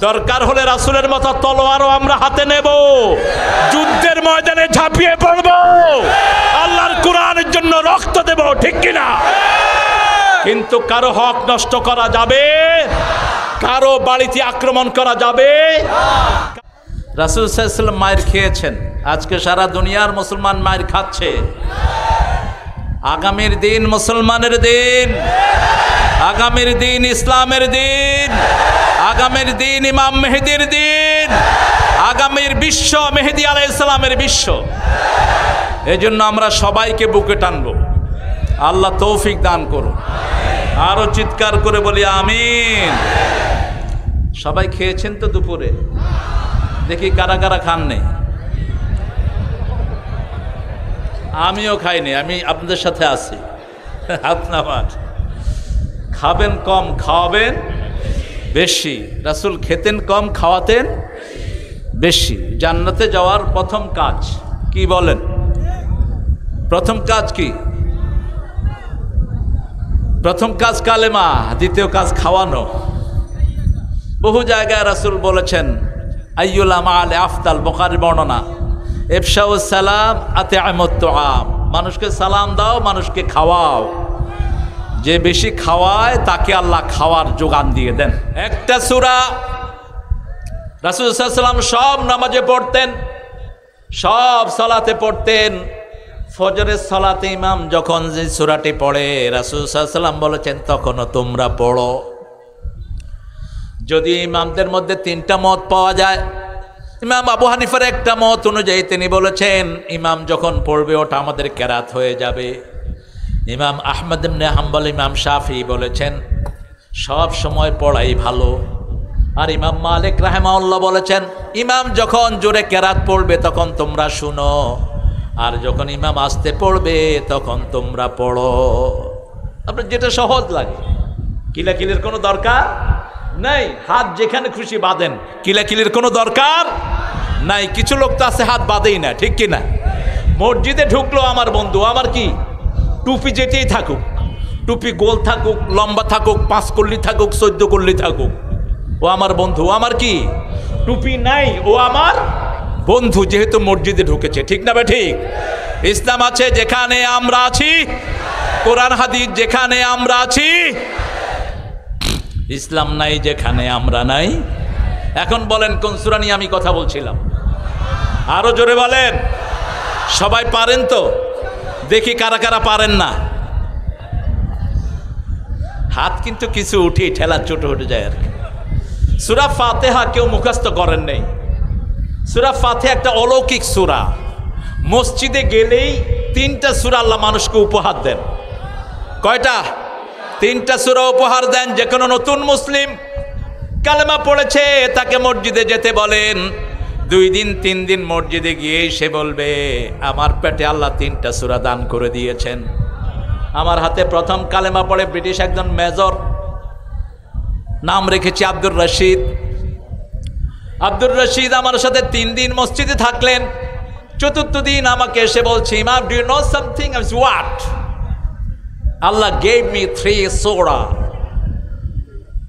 দরকার হলে রাসুলের মতো তলোয়ারও আমরা হাতে নেব। যুদ্ধের ময়দানে ঝাঁপিয়ে পড়ব। আল্লাহর কোরআনের জন্য রক্ত দেব, ঠিক কিনা? কিন্তু কারও হক নষ্ট করা যাবে? কারও বাড়িতে আক্রমণ করা যাবে? রাসুল সাল্লাম মায়ের খেয়েছেন। আজকে সারা দুনিয়ার মুসলমান মায়ের খাচ্ছে। আগামীর দিন মুসলমানের দিন। আগামীর দিন ইসলামের দিন। আগামীর দিন ইমাম মেহেদির দিন। আগামীর বিশ্ব মেহেদি আলাই ইসলামের বিশ্ব। এই জন্য আমরা সবাইকে বুকে টানব। আল্লাহ তৌফিক দান করুন। আরও চিৎকার করে বলি, আমিন। সবাই খেয়েছেন তো দুপুরে? দেখি কারা কারা খান নেই। আমিও খাইনি আমি আপনাদের সাথে আছি। আপনার। খাবেন কম, খাওয়াবেন বেশি। রাসুল খেতেন কম, খাওয়াতেন বেশি। জান্নাতে যাওয়ার প্রথম কাজ কি বলেন? প্রথম কাজ কি? প্রথম কাজ কালেমা, দ্বিতীয় কাজ খাওয়ানো। বহু জায়গায় রাসুল বলেছেন আইয়ুলাম আলে আফতাল বোখারি বর্ণনা। এফসাউ সালাম আতে আমত্ত আম মানুষকে সালাম দাও, মানুষকে খাওয়াও। যে বেশি খাওয়ায় তাকে আল্লাহ খাওয়ার যোগান দিয়ে দেন। একটা সুরা রাসুলাম সব নামাজে পড়তেন, সব সলাতে পড়তেন। ফজরের সলাতে ইমাম যখন যে সুরাটি পড়ে রাসুলাম বলেছেন, তখনও তোমরা পড়ো। যদি ইমামদের মধ্যে তিনটা মত পাওয়া যায়, ইমাম আবু হানিফার একটা মত অনুযায়ী তিনি বলেছেন, ইমাম যখন পড়বে, ওটা আমাদের কেরাত হয়ে যাবে। ইমাম আহমদ ইবনে হাম্বল, ইমাম শাফি বলেছেন, সব সময় পড়াই ভালো। আর ইমাম মালিক রাহেমাউল্লাহ বলেছেন, ইমাম যখন জোরে কেরাত পড়বে তখন তোমরা শুনো, আর যখন ইমাম আসতে পড়বে তখন তোমরা পড়ো। আপনার যেটা সহজ লাগে। কিলাকিলের কোনো দরকার নাই? হাত যেখানে খুশি বাঁধেন। কিলাকিলির কোনো দরকার নাই? কিছু লোক তো আছে, হাত বাঁধেই না, ঠিক কি না মসজিদে ঢুকলো আমার বন্ধু, আমার কি? টুপি যেতেই থাকুক, টুপি গোল থাকুক, লম্বা থাকুক, পাঁচ কল্লি থাকুক, চোদ্দ কল্লি থাকুক। ও আমার বন্ধু আমার কি? টুপি নাই, ও আমার বন্ধু, যেহেতু মসজিদে ঢুকেছে, ঠিক না ঠিক? ইসলাম আছে যেখানে আমরা আছি, কোরআন হাদিস যেখানে আমরা আছি, ইসলাম নাই যেখানে আমরা নাই। এখন বলেন, কোন আমি কথা বলছিলাম? আরও জোরে বলেন। সবাই পারেন তো? দেখি কারা কারা পারেন না। হাত কিন্তু কিছু উঠি ঠেলা চোটে উঠে যায় আর সুরা ফাতেহা কেউ মুখস্থ করেন নেই। সুরা ফাতে একটা অলৌকিক সুরা। মসজিদে গেলেই তিনটা সুরা আল্লাহ মানুষকে উপহার দেন। কয়টা? তিনটা সুরা উপহার দেন যে কোনো নতুন মুসলিম। কালেমা পড়েছে, তাকে মসজিদে যেতে বলেন। দুই দিন, তিন দিন মসজিদে গিয়ে সে বলবে, আমার পেটে আল্লাহ তিনটা সুরা দান করে দিয়েছেন। আমার হাতে প্রথম কালেমা পড়ে ব্রিটিশ একজন মেজর, নাম রেখেছি আব্দুর রশিদ। আব্দুর রশিদ আমার সাথে তিন দিন মসজিদে থাকলেন। চতুর্থ দিন আমাকে এসে বলছি, ইমাম do know something what Allah gave me three সোরা।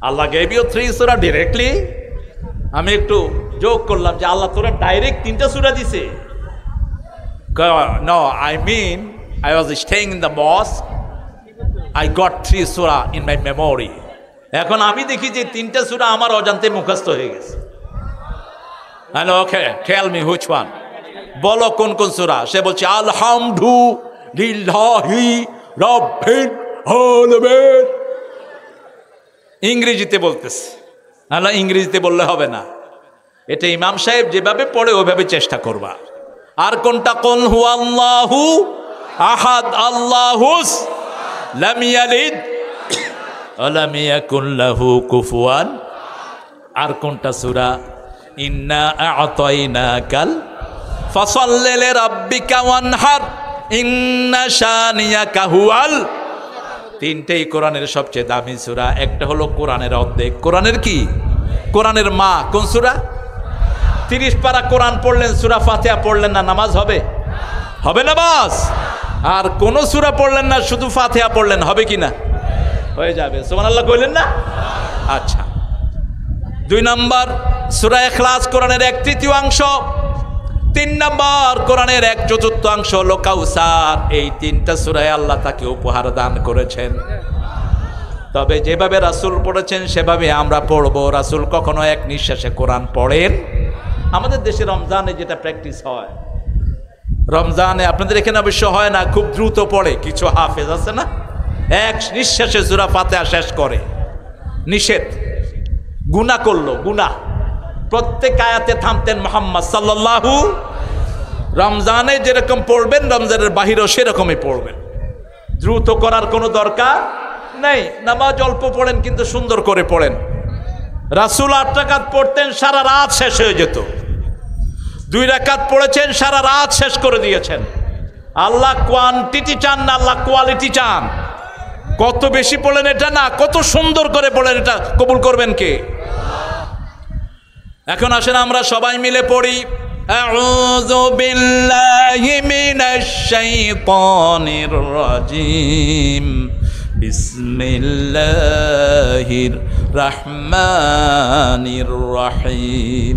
আল্লাহ গেভ ইউ থ্রি সোরা ডিরেক্টলি আমি একটু যোগ করলাম যে আল্লাহ তোরা ডাইরেক্ট তিনটা সুরা দিছে। No I mean I was staying in the boss I got three সুরা ইন মাই মেমোরি এখন আমি দেখি যে তিনটা সুরা আমার অজান্তে মুখস্থ হয়ে গেছে। Hello okay tell me which one বলো কোন কোন সুরা। সে বলছে আলহামদু লিল্লাহি রাব্বিল আলামিন। ইংরেজিতে বলতেছে। আল্লাহ ইংরেজিতে বললে হবে না। এটা ইমাম সাহেব যেভাবে পড়ে ওইভাবে চেষ্টা করবা। আর কোনটা? কোন হু আল্লাহু আহাদ, আল্লাহুস লাম ইয়ালিদ ওয়ালাম ইয়াকুন লাহু কুফুয়ান। আর কোনটা সুরা? ইন্না আ'তাইনাকাল ফাসাল্লি লিরাব্বিকা ওয়ানহার, ইন্না শানিয়াকা হুয়াল। তিনটেই কোরআনের সবচেয়ে দামি সুরা। একটা হলো কোরআনের অর্ধেক। কোরআনের কি? কোরআনের মা। কোন সূরা? তিরিশ পারা কোরআন পড়লেন, সুরা ফাতিহা পড়লেন না, নামাজ হবে? হবে নামাজ। আর কোন সূরা পড়লেন না, শুধু ফাতিহা পড়লেন, হবে কি না? হয়ে যাবে। সোমান আল্লাহ কইলেন না? আচ্ছা। দুই নম্বর, সুরা এখলাস কোরআনের এক তৃতীয়াংশ তিন নম্বর, কোরআনের এক চতুর্থাংশ হলো কাউসার। এই তিনটা সুরায় আল্লাহ তাকে উপহার দান করেছেন। তবে যেভাবে রাসূল পড়েছেন, সেভাবে আমরা পড়ব। রাসুল কখনো এক নিঃশ্বাসে কোরআন পড়েন আমাদের দেশে রমজানে যেটা প্র্যাকটিস হয়, রমজানে আপনাদের এখানে অবশ্য হয় না, খুব দ্রুত পড়ে, কিছু হাফেজ আছে না? এক নিঃশ্বাসে সুরা ফাতেহা শেষ করে, নিষেধ গুনা করল গুনা প্রত্যেক আয়াতে থামতেন মোহাম্মদ সাল্লাল্লাহু, রমজানে যেরকম পড়বেন, রমজানের বাহিরেও সেরকমই পড়বেন। দ্রুত করার কোনো দরকার নেই, নামাজ অল্প পড়েন, কিন্তু সুন্দর করে পড়েন। রাসুল আট রাকাত পড়তেন, সারা রাত শেষ হয়ে যেত। দুই রাকাত পড়েছেন সারা রাত শেষ করে দিয়েছেন আল্লাহ কোয়ান্টিটি চান না আল্লাহ কোয়ালিটি চান কত বেশি পড়লেন এটা না কত সুন্দর করে পড়লেন এটা কবুল করবেন কে এখন আসেন আমরা সবাই মিলে পড়ি أعوذ بالله من الشيطان الرجيم بسم الله الرحمن الرحيم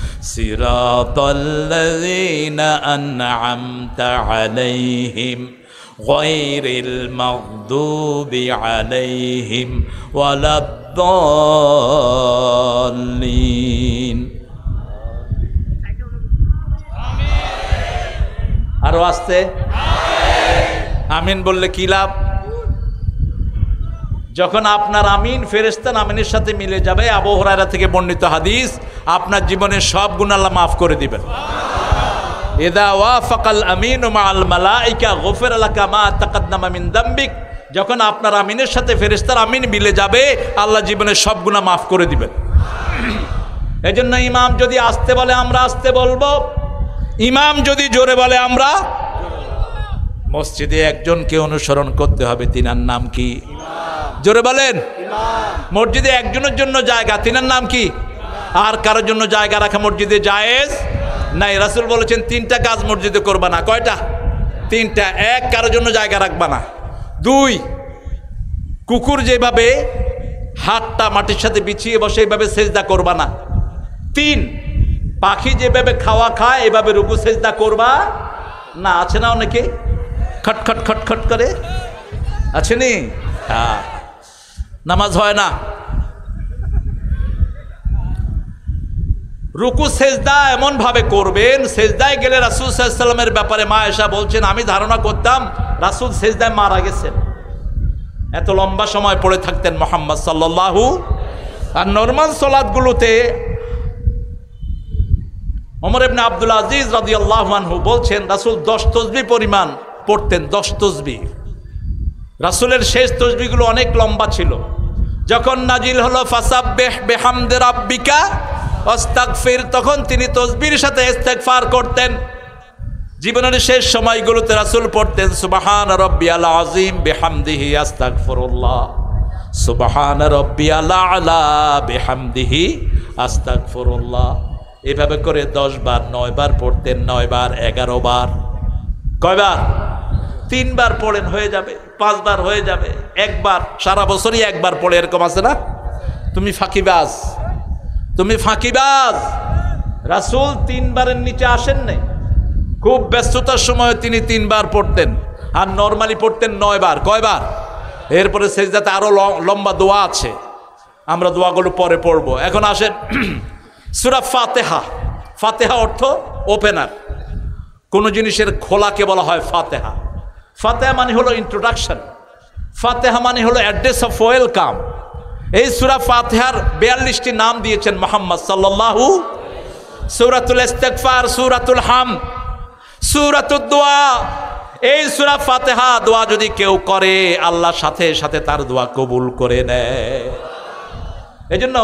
صراط الذين أنعمت عليهم غير المغضوب عليهم ولا الضالين আরো আসতে আমিন বললে কি লাভ যখন আপনার আমিন ফেরেস্তান আমিনের সাথে মিলে যাবে, আবু হুরায়রা থেকে বর্ণিত হাদিস, আপনার জীবনের সব গুণ আল্লাহ মাফ করে দিবেন। এদা ওয়াফাকাল আমিন মা আল মালাইকা গফির আলাকা মা তাকাদ্দামা দাম্বিক। যখন আপনার আমিনের সাথে ফেরেস্তার আমিন মিলে যাবে, আল্লাহ জীবনের সব গুণা মাফ করে দিবেন। এই জন্য ইমাম যদি আসতে বলে, আমরা আসতে বলব। ইমাম যদি জোরে বলে, আমরা মসজিদে একজনকে অনুসরণ করতে হবে, তিনার নাম কি? জোরে বলেন। মসজিদে একজনের জন্য জায়গা তিনার নাম কি? আর কারোর জন্য জায়গা রাখা মসজিদে জায়েজ? নাই রাসুল বলেছেন তিনটা কাজ মসজিদে করবা না। কয়টা? তিনটা। এক কারোর জন্য জায়গা রাখবা না। দুই কুকুর যেভাবে হাতটা মাটির সাথে বিছিয়ে বসে এইভাবে সেজদা করবা না। তিন পাখি যেভাবে খাওয়া খায় এভাবে রুকু সেজদা করবা না। আছে না অনেকে? খটখট খটখট করে? আছে নি? নামাজ হয় না। রুকু সেজদা এমন ভাবে করবেন, সেজদায় গেলে রাসুল সাল্লামের ব্যাপারে মা এসা বলছেন, আমি ধারণা করতাম রাসুল সেজদায় মারা গেছেন। এত লম্বা সময় পড়ে থাকতেন মোহাম্মদ সাল্লাহু আর নর্মাল সলাদগুলোতে ওমর ইবনে আব্দুল আজিজ রাদিয়াল্লাহু আনহু বলছেন, রাসূল 10 তসবি পরিমাণ পড়তেন 10 তসবি। রাসূলের শেষ তসবিগুলো অনেক লম্বা ছিল। যখন নাজিল হলো, ফাসাব্বিহ বিহামদি রাব্বিকা, ওয়াস্তাগফির, তখন তিনি তসবির সাথে ইস্তেগফার করতেন। জীবনের শেষ সময়গুলোতে রাসুল পড়তেন, সুবহান রাব্বিয়াল আযীম বিহামদিহি আস্তাগফিরুল্লাহ, সুবহান রাব্বিয়াল আলা বিহামদিহি আস্তাগফিরুল্লাহ। এভাবে করে দশ বার, নয় বার পড়তেন, নয় বার, এগারো বার, কয়বার? তিনবার পড়েন, হয়ে যাবে। পাঁচবার হয়ে যাবে। একবার, সারা বছরই একবার পড়ে এরকম আছে না? তুমি ফাঁকিবাজ। তুমি ফাঁকিবাজ। রাসুল তিনবারের নিচে আসেন নাই। খুব ব্যস্ততার সময় তিনি তিনবার পড়তেন। আর নর্মালি পড়তেন নয়বার। কয়বার? এরপরে সেজদাতে আরও লম্বা দোয়া আছে। আমরা দোয়াগুলো পরে পড়ব। এখন আসেন, সুরা ফাতেহা। ফাতেহা অর্থ ওপেনার। কোনো জিনিসের খোলাকে বলা হয় ফাতেহা। ফাতেহা মানে হলো ইন্ট্রোডাকশন ফাতেহা মানে হলো অ্যাড্রেস অফ ওয়েলকাম এই সুরা ফাতেহার বিয়াল্লিশটি নাম দিয়েছেন মোহাম্মদ সাল্লাহু সুরাতুল ইস্তেকফার সুরাতুল হাম সুরাতুল দোয়া। এই সুরা ফাতেহা দোয়া যদি কেউ করে আল্লাহ সাথে সাথে তার দোয়া কবুল করে নেয়। এই জন্য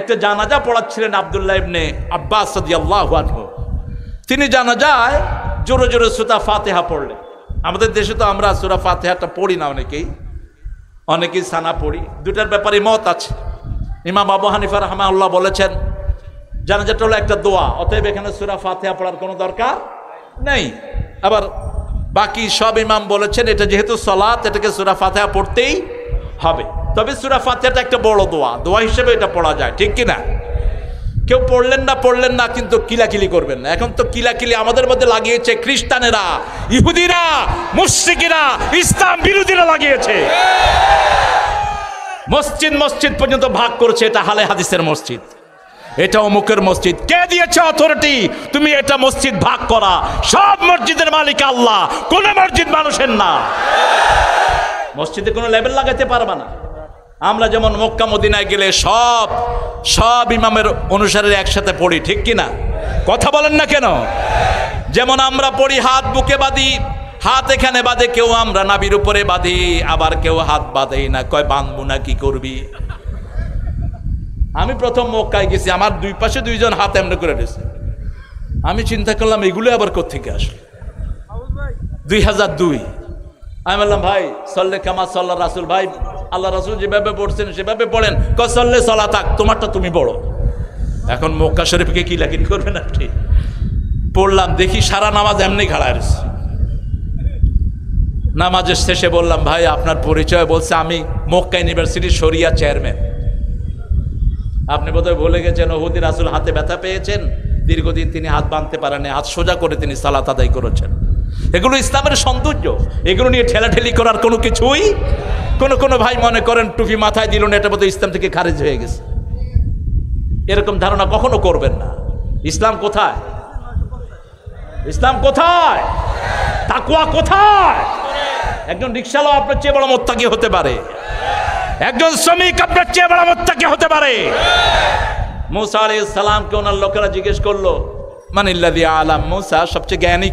একটা জানাজা পড়াচ্ছিলেন আবদুল্লাহ ইবনে আব্বাস আল্লাহ তিনি জানা যায় জোরে জোরে সুতা ফাতেহা পড়লেন। আমাদের দেশে তো আমরা সুরা ফাতেহাটা পড়ি না অনেকেই। অনেকেই সানা পড়ি। দুটার ব্যাপারে মত আছে। ইমাম আবু হানিফা রহমাউল্লাহ বলেছেন জানাজাটা হলো একটা দোয়া, অতএব এখানে সুরা ফাতেহা পড়ার কোনো দরকার নেই। আবার বাকি সব ইমাম বলেছেন, এটা যেহেতু সলাৎ, এটাকে সুরা ফাতেহা পড়তেই হবে। তবে সুরা ফাতেহাটা একটা বড় দোয়া। দোয়া হিসেবে এটা পড়া যায়, ঠিক কি না কেউ পড়লেন না পড়লেন না, কিন্তু কিলাকিলি করবেন না। এখন তো কিলাকিলি আমাদের মধ্যে লাগিয়েছে খ্রিস্টানেরা, ইহুদিরা, মুশ্রিকিরা, ইসলাম বিরোধীরা লাগিয়েছে। মসজিদ মসজিদ পর্যন্ত ভাগ করছে, এটা হালে হাদিসের মসজিদ। এটা অমুকের মসজিদ। কে দিয়েছে অথরিটি তুমি এটা মসজিদ ভাগ করা। সব মসজিদের মালিক আল্লাহ, কোন মসজিদ মানুষের না। মসজিদে কোনো লেভেল লাগাতে পারবা না। আমরা যেমন মক্কা, মদিনায় গেলে সব সব ইমামের অনুসারে একসাথে পড়ি, ঠিক কি না? কথা বলেন না কেন? যেমন আমরা পড়ি, হাত বুকে বাঁধি, হাত এখানে বাঁধে, কেউ আমরা নাবির উপরে বাঁধি, আবার কেউ হাত বাঁধেই না, কয়, বাঁধবো না, কি করবি? আমি প্রথম মক্কায় গেছি, আমার দুই পাশে দুইজন হাত এমনি করে দিয়েছে আমি চিন্তা করলাম, এগুলো আবার কোথেকে আসলো? দুই হাজার দুই। আমি বললাম, ভাই, সল্লে কামা সল্লা রাসুল। ভাই, আল্লাহ রাসুল যেভাবে পড়ছেন, সেভাবে পড়েন। ক সল্লে সলা থাক তোমারটা তুমি বড় এখন মক্কা শরীফকে কি লাকিনি করবেন আপনি পড়লাম, দেখি সারা নামাজ এমনি খাড়া রয়েছে। নামাজের শেষে বললাম, ভাই, আপনার পরিচয় বলছে আমি মক্কা ইউনিভার্সিটির সরিয়া চেয়ারম্যান। আপনি বোধহয় বলে গেছেন ওহুদি রাসুল হাতে ব্যথা পেয়েছেন? দীর্ঘদিন তিনি হাত বাঁধতে পারেন হাত সোজা করে তিনি সালাত আদায় করেছেন। এগুলো ইসলামের সৌন্দর্য। এগুলো নিয়ে ঠেলাঠেলি করার কোনো কিছুই কোনো কোনো ভাই মনে করেন, টুপি মাথায় দিল না, এটা ইসলাম থেকে খারিজ হয়ে গেছে। এরকম ধারণা কখনো করবেন না। ইসলাম কোথায়? ইসলাম কোথায়? তাকুয়া কোথায়? একজন রিক্সালো আপনার চেয়ে বড় মোত্তাকি হতে পারে। একজন শ্রমিক আপনার চেয়ে বড় মোত্তাকি হতে পারে। মুসা আলাই সালামকে ওনার লোকেরা জিজ্ঞেস করল মানিল্লাদি আলাম মুসা? সবচেয়ে জ্ঞানী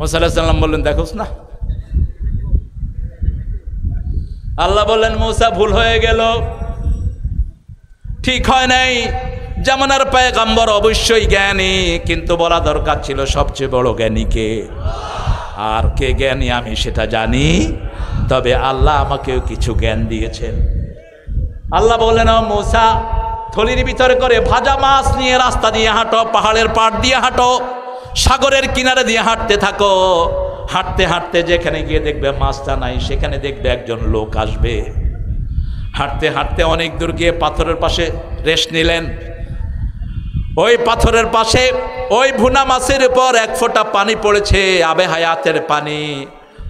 কে সাল্লাম বললেন দেখোস না। আল্লাহ বললেন, মৌসা, ভুল হয়ে গেল। ঠিক হয় নাই। যেমন আর পায়গাম্বর অবশ্যই জ্ঞানী, কিন্তু বলা দরকার ছিল সবচেয়ে বড় জ্ঞানীকে আর কে জ্ঞানী আমি সেটা জানি, তবে আল্লাহ আমাকেও কিছু জ্ঞান দিয়েছেন। আল্লাহ বললেন, "ও মূসা, থলির ভিতরে করে ভাজা মাছ নিয়ে রাস্তা দিয়ে হাঁটো, পাহাড়ের পাড় দিয়ে হাঁটো। সাগরের কিনারে দিয়ে হাঁটতে থাকো। হাঁটতে হাঁটতে যেখানে গিয়ে দেখবে মাছটা নাই, সেখানে দেখবে একজন লোক আসবে। হাঁটতে হাঁটতে অনেক দূর গিয়ে পাথরের পাশে রেস্ট নিলেন। ওই পাথরের পাশে ওই ভুনা মাছের উপর এক ফোঁটা পানি পড়েছে, আবে হায়াতের পানি।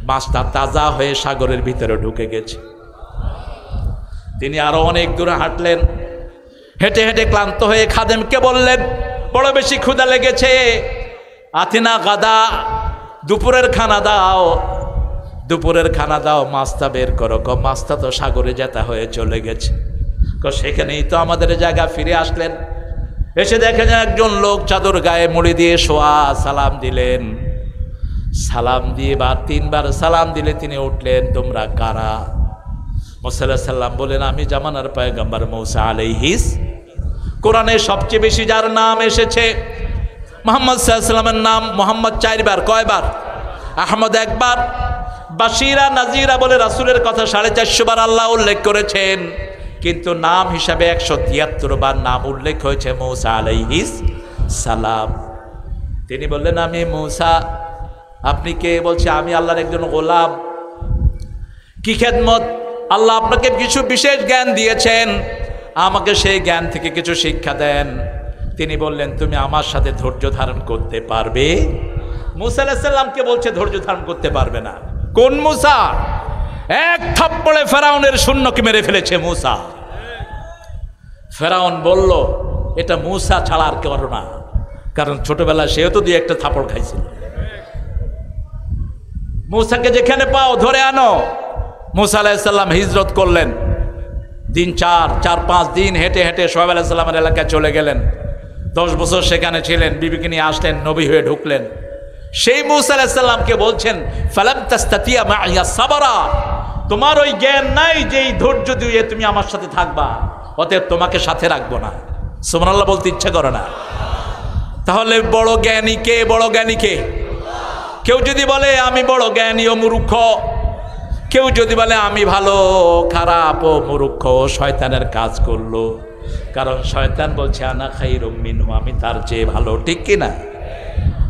মাছটা তাজা হয়ে সাগরের ভিতরে ঢুকে গেছে। তিনি আরও অনেক দূরে হাঁটলেন। হেঁটে হেঁটে ক্লান্ত হয়ে খাদেমকে বললেন, বড় বেশি ক্ষুদা লেগেছে। আথিনা গাদা, দুপুরের খানা দাও। দুপুরের খানা দাও, মাছটা বের করো। ক, মাছটা তো সাগরে যেতে হয়ে চলে গেছে। ক, সেখানেই তো আমাদের জায়গা ফিরে আসলেন। এসে দেখেন একজন লোক চাদর গায়ে মুড়ি দিয়ে শোয়া, সালাম দিলেন। সালাম দিয়ে বা তিনবার সালাম দিলে তিনি উঠলেন, তোমরা কারা? মোসাল্লাহ সাল্লাম বলেন আমি জামানার পায়গাম্বার মৌসা আলাইহিস। কোরআনে সবচেয়ে বেশি যার নাম এসেছে মোহাম্মদ সাল্লামের নাম মোহাম্মদ চারবার, কয়বার? আহমদ একবার। বাসিরা নাজিরা বলে রাসুলের কথা সাড়ে চারশো বার আল্লাহ উল্লেখ করেছেন। কিন্তু নাম হিসাবে একশো তিয়াত্তর বার নাম উল্লেখ হয়েছে মৌসা আলাইহিস সালাম। তিনি বললেন, আমি মৌসা, আপনি কে? বলছে, আমি আল্লাহর একজন গোলাম। কি খেদমত? আল্লাহ আপনাকে কিছু বিশেষ জ্ঞান দিয়েছেন। আমাকে সেই জ্ঞান থেকে কিছু শিক্ষা দেন। তিনি বললেন, তুমি আমার সাথে ধৈর্য ধারণ করতে পারবে? মুসা বলছে, ধৈর্য ধারণ করতে পারবে না। কোন মুসা? এক থাপ্পড়ে ফেরাউনের শূন্যকে মেরে ফেলেছে মুসা। ফেরাউন বলল, এটা মুসা ছাড়া আর কেউ না। কারণ ছোটবেলায় সেও তো দিয়ে একটা থাপড় খাইছিল। মুসাকে যেখানে পাও ধরে আনো। মুসা আলাহিসাল্লাম হিজরত করলেন। দিন চার চার, পাঁচ দিন হেঁটে হেঁটে সোহেব আলাহিসাল্লামের এলাকায় চলে গেলেন। দশ বছর সেখানে ছিলেন, বিবিকে নিয়ে আসলেন, নবী হয়ে ঢুকলেন। সেই মুসা বলছেন, ফালাম তোমার ওই জ্ঞান নাই যে এই ধৈর্য দিয়ে তুমি আমার সাথে থাকবা। অতএব তোমাকে সাথে রাখব না। সুমনাল্লাহ বলতে ইচ্ছা করে না। তাহলে বড় জ্ঞানী কে, বড় জ্ঞানী কে? কেউ যদি বলে, আমি বড় জ্ঞানী ও মূর্খ। কেউ যদি বলে, আমি ভালো, খারাপ ও মূর্খ। শয়তানের কাজ করল। কারণ শয়তান বলছে, আনা খাই রমিন আমি তার চেয়ে ভালো। ঠিক কিনা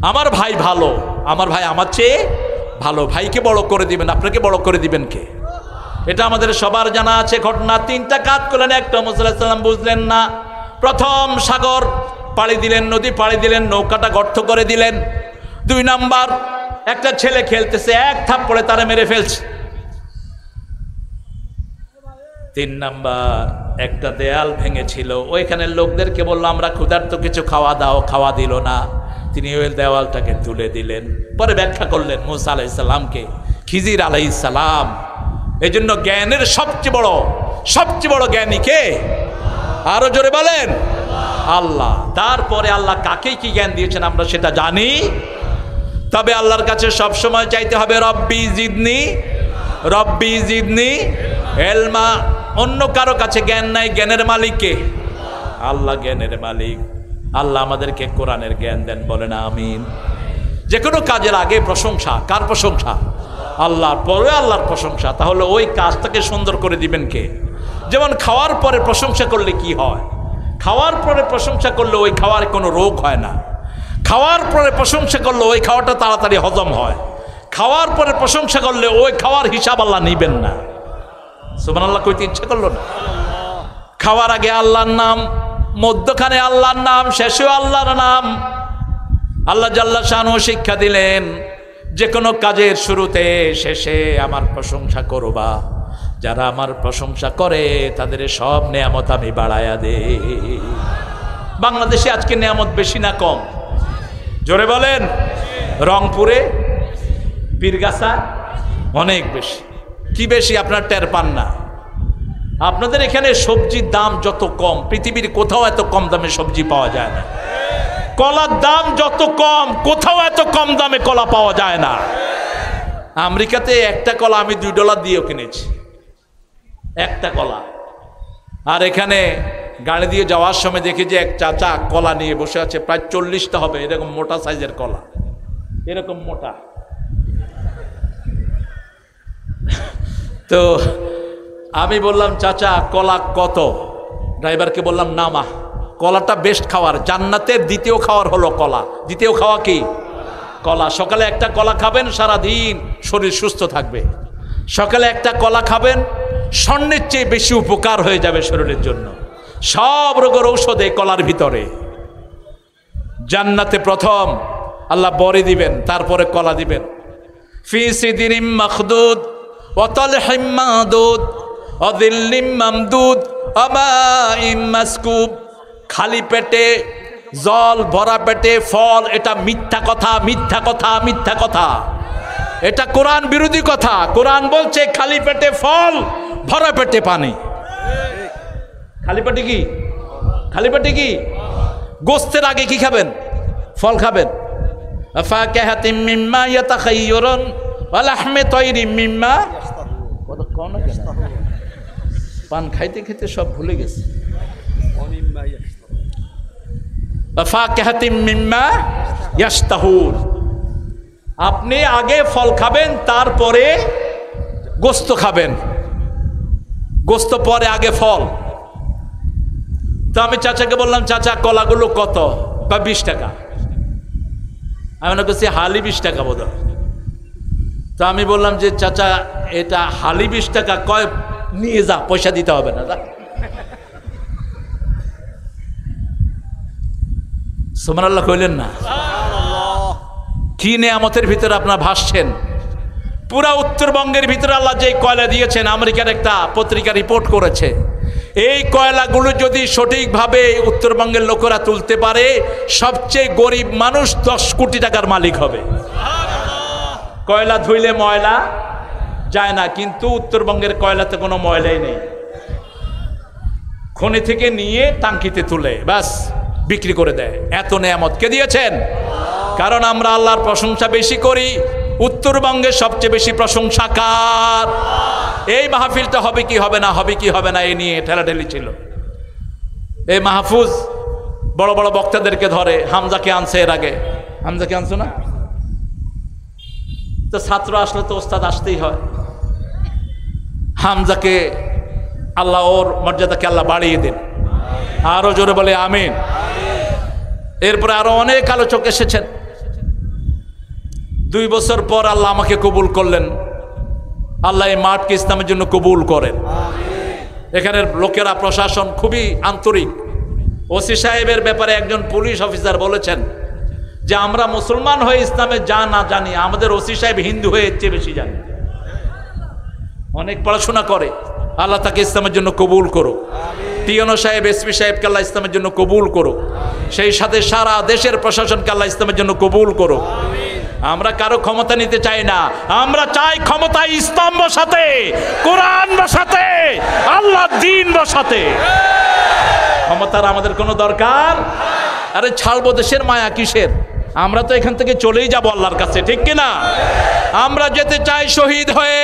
আমার ভাই ভালো, আমার ভাই আমার চেয়ে ভালো। ভাইকে বড় করে দিবেন, আপনাকে বড় করে দিবেন কে? এটা আমাদের সবার জানা আছে, ঘটনা। তিনটা কাজ করলেন, একটা মুসাল্লাম বুঝলেন না। প্রথম সাগর পাড়ি দিলেন, নদী পাড়ি দিলেন, নৌকাটা গর্ত করে দিলেন। দুই নাম্বার, একটা ছেলে খেলতেছে, এক থাপ পড়ে তারা মেরে ফেলছে। তিন নাম্বার, একটা দেয়াল ভেঙেছিল। ওইখানে লোকদেরকে বলল, আমরা ক্ষুধার্ত কিছু খাওয়া দাও, খাওয়া দিল না। তিনি ওই দেওয়ালটাকে তুলে দিলেন। পরে ব্যাখ্যা করলেন মুসা আলাইসাল্লামকে খিজির আলাইসালাম এই জন্য জ্ঞানের সবচেয়ে বড় সবচেয়ে বড় জ্ঞানী কে? আরও জোরে বলেন। আল্লাহ। তারপরে আল্লাহ কাকে কি জ্ঞান দিয়েছেন আমরা সেটা জানি। তবে আল্লাহর কাছে সব সময় চাইতে হবে, রব্বি জিদনি রব্বি জিদনি, এলমা অন্য কারও কাছে জ্ঞান নাই, জ্ঞানের মালিককে আল্লাহ জ্ঞানের মালিক। আল্লাহ আমাদেরকে কোরআনের জ্ঞান দেন, বলেন আমিন। যে কোনো কাজের আগে প্রশংসা, কার প্রশংসা? আল্লাহর পরে আল্লাহর প্রশংসা, তাহলে ওই কাজটাকে সুন্দর করে দিবেন কে? যেমন খাওয়ার পরে প্রশংসা করলে কি হয়? খাওয়ার পরে প্রশংসা করলে ওই খাওয়ার কোনো রোগ হয় না। খাওয়ার পরে প্রশংসা করলে ওই খাওয়াটা তাড়াতাড়ি হজম হয়। খাওয়ার পরে প্রশংসা করলে ওই খাওয়ার হিসাব আল্লাহ নিবেন না। সুমান আল্লাহ কইতে ইচ্ছা করল না। খাওয়ার আগে আল্লাহর নাম, মধ্যখানে আল্লাহর নাম, শেষেও আল্লাহর নাম। আল্লাহ জাল্লা শানু শিক্ষা দিলেন, যে কোনো কাজের শুরুতে, শেষে আমার প্রশংসা করবা। যারা আমার প্রশংসা করে, তাদের সব নেয়ামত আমি বাড়ায়া দে বাংলাদেশে আজকে নেয়ামত বেশি না কম? জোরে বলেন। রংপুরে, পীরগাছা, অনেক বেশি। কি বেশি আপনার টের পান না? আপনাদের এখানে সবজির দাম যত কম, পৃথিবীর কোথাও এত কম দামে সবজি পাওয়া যায় না। কলার দাম যত কম, কোথাও এত কম দামে কলা পাওয়া যায় না। আমেরিকাতে একটা কলা আমি দুই ডলার দিয়েও কিনেছি। একটা কলা। আর এখানে গাড়ি দিয়ে যাওয়ার সময় দেখি যে এক চাচা কলা নিয়ে বসে আছে, প্রায় চল্লিশটা হবে, এরকম মোটা সাইজের কলা। এরকম মোটা। তো আমি বললাম, চাচা, কলা কত? ড্রাইভারকে বললাম নামা কলাটা বেস্ট খাওয়ার, জান্নাতের দ্বিতীয় খাওয়ার হলো কলা। দ্বিতীয় খাওয়া কি? কলা। সকালে একটা কলা খাবেন সারা দিন শরীর সুস্থ থাকবে। সকালে একটা কলা খাবেন, স্বর্ণের চেয়ে বেশি উপকার হয়ে যাবে শরীরের জন্য। সব রোগের ঔষধে কলার ভিতরে। জান্নাতে প্রথম, আল্লাহ বরে দিবেন, তারপরে কলা দিবেন। ফি সিদিরিম মখদুদ খালি পেটে জল ভরা পেটে ফল, এটা মিথ্যা কথা মিথ্যা কথা মিথ্যা কথা। এটা কোরআন বিরোধী কথা। কোরআন বলছে খালি পেটে ফল, ভরা পেটে পানি। খালি পেটে কি? খালি পেটে কি? গোস্তের আগে কি খাবেন? ফল খাবেন। তায়রিম মিম্মা। পান খাইতে খেতে সব ভুলে গেছে। আপনি আগে ফল খাবেন, তারপরে গোস্ত খাবেন। গোস্ত পরে আগে ফল। তো আমি চাচাকে বললাম, চাচা, কলাগুলো কত? বা বিশ টাকা। আমি করছি হালি বিশ টাকা বোধ তো আমি বললাম যে, চাচা, এটা হালি বিশ টাকা, কয়? নিয়ে যা, পয়সা দিতে হবে না সোমান কইলেন না। কি নেয়ামতের ভিতরে আপনার ভাসছেন? পুরা উত্তরবঙ্গের ভিতরে আল্লাহ যে কয়লা দিয়েছেন, আমেরিকার একটা পত্রিকা রিপোর্ট করেছে। এই কয়লাগুলো যদি সঠিকভাবে উত্তরবঙ্গের লোকেরা তুলতে পারে, সবচেয়ে গরিব মানুষ দশ কোটি টাকার মালিক হবে। কয়লা ধুইলে ময়লা যায় না, কিন্তু উত্তরবঙ্গের কয়লাতে কোনো ময়লাই নেই। খনি থেকে নিয়ে টাঙ্কিতে তুলে ব্যাস, বিক্রি করে দেয়। এত নেয়ামত কে দিয়েছেন? কারণ আমরা আল্লাহর প্রশংসা বেশি করি, উত্তরবঙ্গের সবচেয়ে বেশি প্রশংসা কার? এই মাহফিলটা হবে কি হবে না, হবে কি হবে না, এ নিয়ে ঠেলাঠেলি ছিল। এই মাহফুজ বড় বড় বক্তাদেরকে ধরে, হামজাকে আনছে এর আগে। হামজাকে আনছো না? তো ছাত্র আসলে তো ওস্তাদ আসতেই হয়। হামজাকে আল্লাহ ওর মর্যাদাকে আল্লাহ বাড়িয়ে দেন। আরও জোরে বলে আমিন। এরপরে আরও অনেক আলোচক এসেছেন। দুই বছর পর আল্লাহ আমাকে কবুল করলেন। আল্লাহ এই মাঠকে ইসলামের জন্য কবুল করেন। এখানের লোকেরা, প্রশাসন খুবই আন্তরিক। ওসি সাহেবের ব্যাপারে একজন পুলিশ অফিসার বলেছেন যে আমরা মুসলমান হয়ে ইসলামে যা না জানি আমাদের ওসি সাহেব হিন্দু হয়ে এর চেয়ে বেশি জানি। অনেক পড়াশোনা করে। আল্লাহ তাকে ইসলামের জন্য কবুল করো টিয়নো সাহেব এসপি সাহেবকে আল্লাহ ইসলামের জন্য কবুল করো সেই সাথে সারা দেশের প্রশাসনকে আল্লাহ ইসলামের জন্য কবুল করো আমরা কারও ক্ষমতা নিতে চাই না। আমরা চাই ক্ষমতা ইসলাম বসাতে কোরআন বসাতে আল্লাহ দিন বসাতে। ক্ষমতার আমাদের কোনো দরকার? আরে ছাড়বো দেশের মায়া কিসের? আমরা তো এখান থেকে চলেই যাব আল্লাহর কাছে, ঠিক কিনা আমরা যেতে চাই শহীদ হয়ে।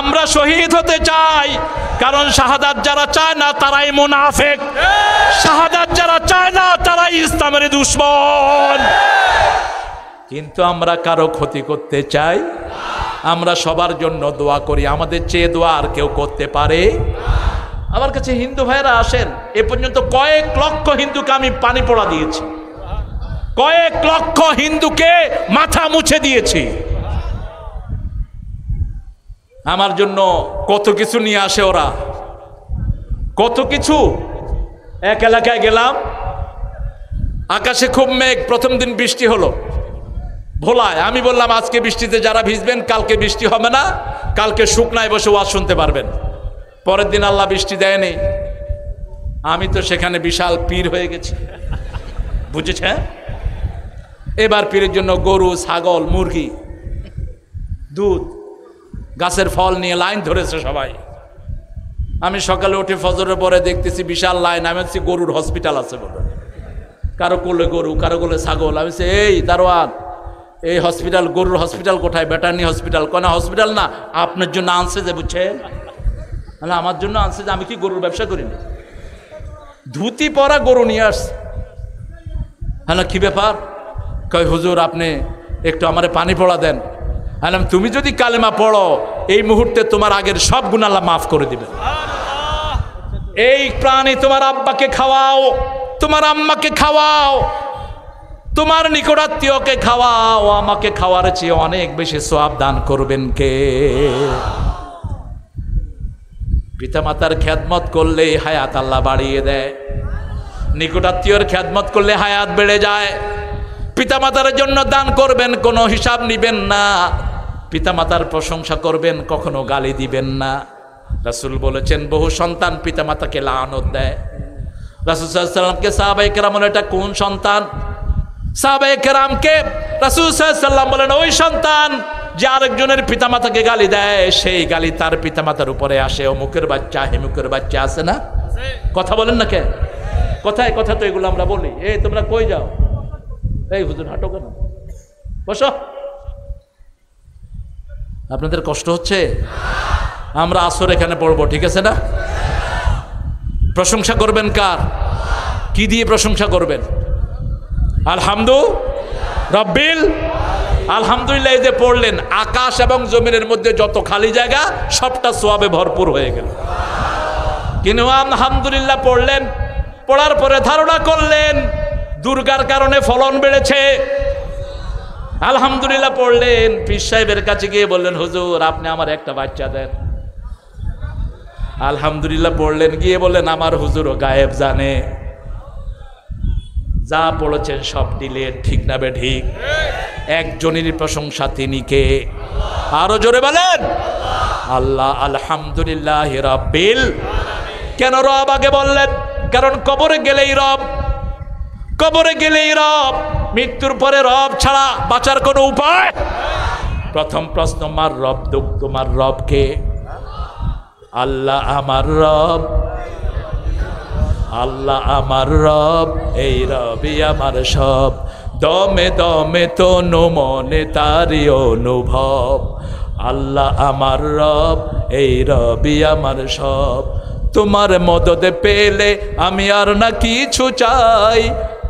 আমরা শহীদ হতে চাই, কারণ শাহাদাত যারা চায় না, তারাই মুনাফেক। শাহাদাত যারা চায় না, তারাই ইসলামের দুশ্মন। কিন্তু আমরা কারও ক্ষতি করতে চাই, আমরা সবার জন্য দোয়া করি, আমাদের চেয়ে দোয়া আর কেউ করতে পারে? আমার কাছে হিন্দু ভাইয়েরা আসেন, এ পর্যন্ত কয়েক লক্ষ হিন্দুকে আমি পানি পড়া দিয়েছি। কয়েক লক্ষ হিন্দুকে মাথা মুছে দিয়েছি। আমার জন্য কত কিছু নিয়ে আসে ওরা। কত কিছু? এক এলাকায় গেলাম। আকাশে খুব মেঘ, প্রথম দিন বৃষ্টি হলো। ভোলায়, আমি বললাম, আজকে বৃষ্টিতে যারা ভিজবেন, কালকে বৃষ্টি হবে না, কালকে শুকনায় বসে ওয়াজ শুনতে পারবেন। পরের দিন আল্লাহ বৃষ্টি দেয়নি। আমি তো সেখানে বিশাল পীর হয়ে গেছি। বুঝেছে এবার পীরের জন্য গরু ছাগল মুরগি দুধ গাছের ফল নিয়ে লাইন ধরেছে সবাই। আমি সকালে উঠে ফজরের পরে দেখতেছি বিশাল লাইন আমি হচ্ছে গরুর হসপিটাল আছে বলে। কারও কোলে গরু কারও কোলে ছাগল। আমি বলছি, এই দারোয়ান এই হসপিটাল গরুর হসপিটাল কোথায়? ব্যাটার্নি হসপিটাল। কোন হসপিটাল না আপনার জন্য আনছে যে বুঝছেন? তাহলে আমার জন্য আনছে যে আমি কি গরুর ব্যবসা করিনি ধুতি পরা গরু নিয়ে আসছে। হ্যাঁ কি ব্যাপার? কয় হুজুর আপনি একটু আমারে পানি পড়া দেন। হ্যাঁ তুমি যদি কালেমা পড়ো এই মুহূর্তে তোমার আগের সব গুণাল্লাহ মাফ করে দিবে এই প্রাণী তোমার আব্বাকে খাওয়াও তোমার আম্মাকে খাওয়াও তোমার নিকটাত্মীয়কে খাওয়াও আমাকে খাওয়ার চেয়ে অনেক বেশি সোয়াব দান করবেন কে? পিতামাতার খ্যাদমত করলে হায়াত আল্লাহ বাড়িয়ে দেয়। নিকটাত্মীয়র খ্যাদমত করলে হায়াত বেড়ে যায়। পিতামাতার জন্য দান করবেন কোনো হিসাব নিবেন না। পিতামাতার প্রশংসা করবেন কখনো গালি দিবেন না। রাসুল বলেছেন বহু সন্তান পিতামাতাকে লানত দেয়। রাসুল সাল্লামকে সাহাবাই কেরাম এটা কোন সন্তান? সাহাবাই কেরামকে রাসুল সাল্লাম বলেন ওই সন্তান যে আরেকজনের পিতামাতাকে গালি দেয় সেই গালি তার পিতামাতার উপরে আসে। অমুকের বাচ্চা হেমুকের বাচ্চা আছে না? কথা বলেন না কে? কোথায় কথা তো এগুলো আমরা বলি। এই তোমরা কই যাও? এই হুজুর, হাঁটো কেন? বসো। আপনাদের কষ্ট হচ্ছে? আমরা আসর এখানে পড়ব, ঠিক আছে না? প্রশংসা করবেন কার? কি দিয়ে প্রশংসা করবেন? আলহামদু রব্বিল আলহামদুলিল্লাহ, এই যে পড়লেন, আকাশ এবং জমিনের মধ্যে যত খালি জায়গা, সবটা সোয়াবে ভরপুর হয়ে গেল। কিন্তু আলহামদুলিল্লাহ পড়লেন, পড়ার পরে ধারণা করলেন দুর্গার কারণে ফলন বেড়েছে। আলহামদুলিল্লাহ পড়লেন, পীর সাহেবের কাছে গিয়ে বললেন, হুজুর, আপনি আমার একটা বাচ্চা দেন। আলহামদুলিল্লাহ পড়লেন, গিয়ে বললেন, আমার হুজুরও গায়েব জানে। যা পড়েছেন সব দিলে ঠিক না বে ঠিক? একজনেরই প্রশংসা তিনি কে? আরও জোরে বলেন, আল্লাহ আলহামদুলিল্লাহ রব্বিল কেন রব আগে বললেন? কারণ কবরে গেলেই রব কবরে গেলেই রব, মৃত্যুর পরে রব ছাড়া বাঁচার কোনো উপায়? প্রথম প্রশ্ন, মার রব দুঃখ, তোমার রবকে আল্লাহ আমার রব। আল্লাহ আমার রব, এই রবি আমার সব। দমে দমে তো তনু মনে তারি অনুভব। আল্লাহ আমার রব, এই রবি আমার সব। তোমার মদত পেলে আমি আর না কিছু চাই।